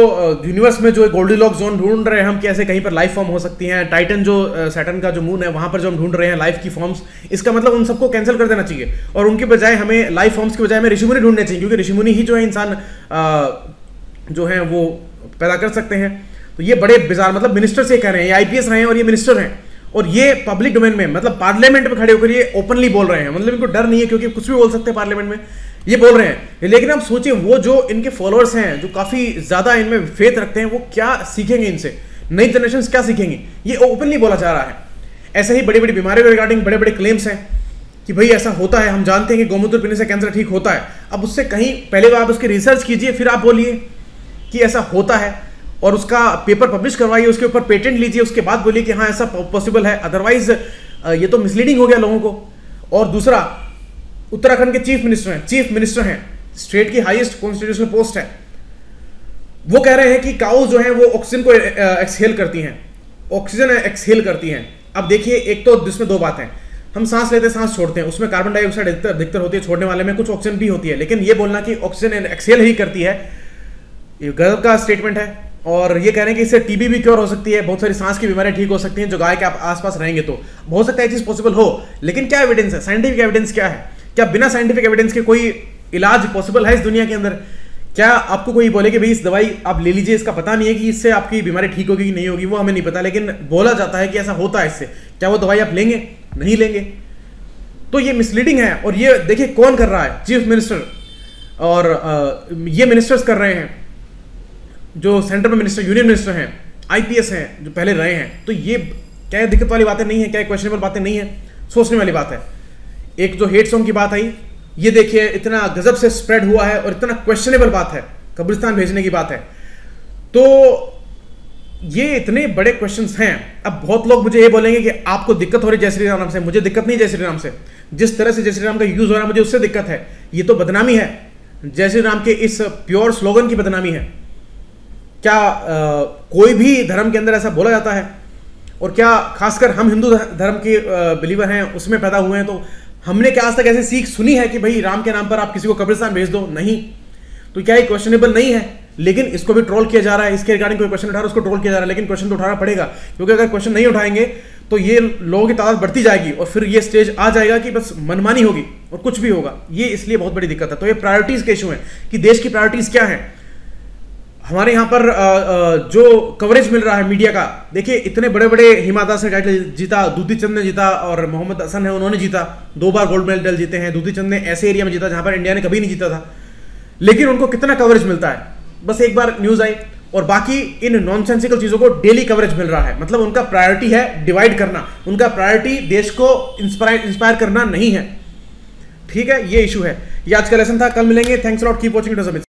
यूनिवर्स में जो गोल्डी लॉक जोन ढूंढ रहे हैं, हम कैसे कहीं पर लाइफ फॉर्म हो सकती हैं? टाइटन जो सैटन का जो मून है, वहाँ पर जो हम ढूंढ रहे हैं लाइफ की फॉर्म्स इसका मतलब उन सबको कैंसिल कर देना चाहिए। और उनके बजाय हमें लाइफ फॉर्म्स के बजाय हमें ऋषिमुनि ढूँढने चाहिए, क्योंकि ऋषिमुनि ही जो है इंसान जो है वो पैदा कर सकते हैं। तो ये बड़े बिजार मतलब मिनिस्टर से कह रहे हैं, ये आईपीएस रहे हैं और ये मिनिस्टर हैं। और ये पब्लिक डोमेन में मतलब पार्लियामेंट में खड़े होकर ये ओपनली बोल रहे हैं। मतलब इनको डर नहीं है, क्योंकि कुछ भी बोल सकते हैं पार्लियामेंट में। ये बोल रहे हैं। लेकिन आप सोचिए वो जो इनके फॉलोअर्स हैं, जो काफ़ी ज़्यादा इनमें फेथ रखते हैं, वो क्या सीखेंगे इनसे? नई जनरेशन क्या सीखेंगे? ये ओपनली बोला जा रहा है। ऐसे ही बड़ी बड़ी बीमारियों के रिगार्डिंग बड़े बड़े क्लेम्स हैं कि भाई ऐसा होता है, हम जानते हैं कि गोमूत्र पीने से कैंसर ठीक होता है। अब उससे कहीं पहले आप उसकी रिसर्च कीजिए, फिर आप बोलिए कि ऐसा होता है और उसका पेपर पब्लिश करवाइए, उसके ऊपर पेटेंट लीजिए, उसके बाद बोलिए कि हाँ ऐसा पॉसिबल है। अदरवाइज़ ये तो मिसलीडिंग हो गया लोगों को। और दूसरा उत्तराखंड के चीफ मिनिस्टर हैं, चीफ मिनिस्टर हैं, स्टेट की हाईएस्ट कॉन्स्टिट्यूशनल पोस्ट है। वो कह रहे हैं कि काउ जो है, वो ऑक्सीजन को एक्सहेल करती हैं। ऑक्सीजन एक्सहेल करती हैं। अब देखिए, एक तो जिसमें दो बात है। हम सांस लेते सांस छोड़ते हैं। उसमें कार्बन डाइऑक्साइड अधिकतर अधिकतर होती है, छोड़ने वाले में कुछ ऑक्सीजन भी होती है। लेकिन ये बोलना कि ऑक्सीजन एक्सहेल ही करती है, ये गलत का स्टेटमेंट है। और ये कह रहे हैं कि इससे टीबी भी क्योर हो सकती है, बहुत सारी सांस की बीमारियाँ ठीक हो सकती हैं, जो गाय के आप आसपास रहेंगे तो। हो सकता है चीज़ पॉसिबल हो, लेकिन क्या एविडेंस है? साइंटिफिक एविडेंस क्या है? क्या बिना साइंटिफिक एविडेंस के कोई इलाज पॉसिबल है इस दुनिया के अंदर? क्या आपको कोई बोले कि भाई इस दवाई आप ले लीजिए इसका पता नहीं है कि इससे आपकी बीमारी ठीक होगी कि नहीं होगी वो हमें नहीं पता लेकिन बोला जाता है कि ऐसा होता है इससे। क्या वो दवाई आप लेंगे? नहीं लेंगे। तो ये मिसलीडिंग है और ये देखिए कौन कर रहा है? चीफ मिनिस्टर और आ, ये मिनिस्टर्स कर रहे हैं। जो सेंटर में मिनिस्टर यूनियन मिनिस्टर हैं आईपीएस हैं जो पहले रहे हैं। तो ये क्या दिक्कत वाली बातें नहीं है? क्या क्वेश्चनेबल बातें नहीं है? सोचने वाली बात है। एक जो हेट सॉन्ग की बात आई ये देखिए इतना गजब से स्प्रेड हुआ है और इतना क्वेश्चनेबल बात है कब्रिस्तान भेजने की बात है। तो ये इतने बड़े क्वेश्चंस हैं। अब बहुत लोग मुझे ये बोलेंगे कि आपको दिक्कत हो रही जय श्री राम से मुझे दिक्कत नहीं जय श्री राम से। जिस तरह से जय श्री राम का यूज़ हो रहा है मुझे उससे दिक्कत है। ये तो बदनामी है। जय श्री राम के इस प्योर स्लोगन की बदनामी है। क्या आ, कोई भी धर्म के अंदर ऐसा बोला जाता है? और क्या खासकर हम हिंदू धर्म के बिलीवर हैं उसमें पैदा हुए हैं तो हमने क्या आज तक ऐसी सीख सुनी है कि भाई राम के नाम पर आप किसी को कब्रिस्तान भेज दो? नहीं। तो क्या ये क्वेश्चनेबल नहीं है? लेकिन इसको भी ट्रोल किया जा रहा है। इसके रिगार्डिंग कोई क्वेश्चन उठा रहा है, उसको ट्रोल किया जा रहा है। लेकिन क्वेश्चन तो उठाना पड़ेगा। क्योंकि अगर क्वेश्चन नहीं उठाएँगे तो ये लोगों की तादाद बढ़ती जाएगी और फिर ये स्टेज आ जाएगा कि बस मनमानी होगी और कुछ भी होगा। ये इसलिए बहुत बड़ी दिक्कत है। तो ये प्रायोरिटीज के इशू है कि देश की प्रायोरिटीज क्या है? हमारे यहाँ पर जो कवरेज मिल रहा है मीडिया का, देखिए, इतने बड़े बड़े हिमा दास ने टाइटल जीता दूती चंद ने जीता और मोहम्मद हसन है, उन्होंने जीता। दो बार गोल्ड मेडल जीते हैं दूती चंद ने ऐसे एरिया में जीता जहाँ पर इंडिया ने कभी नहीं जीता था। लेकिन उनको कितना कवरेज मिलता है? बस एक बार न्यूज़ आई और बाकी इन नॉनसेंसिकल चीज़ों को डेली कवरेज मिल रहा है। मतलब उनका प्रायोरिटी है डिवाइड करना। उनका प्रायोरिटी देश को इंस्पायर इंस्पायर करना नहीं है। ठीक है, ये इशू है। ये आज का लेसन था। कल मिलेंगे। Thanks lot keep watching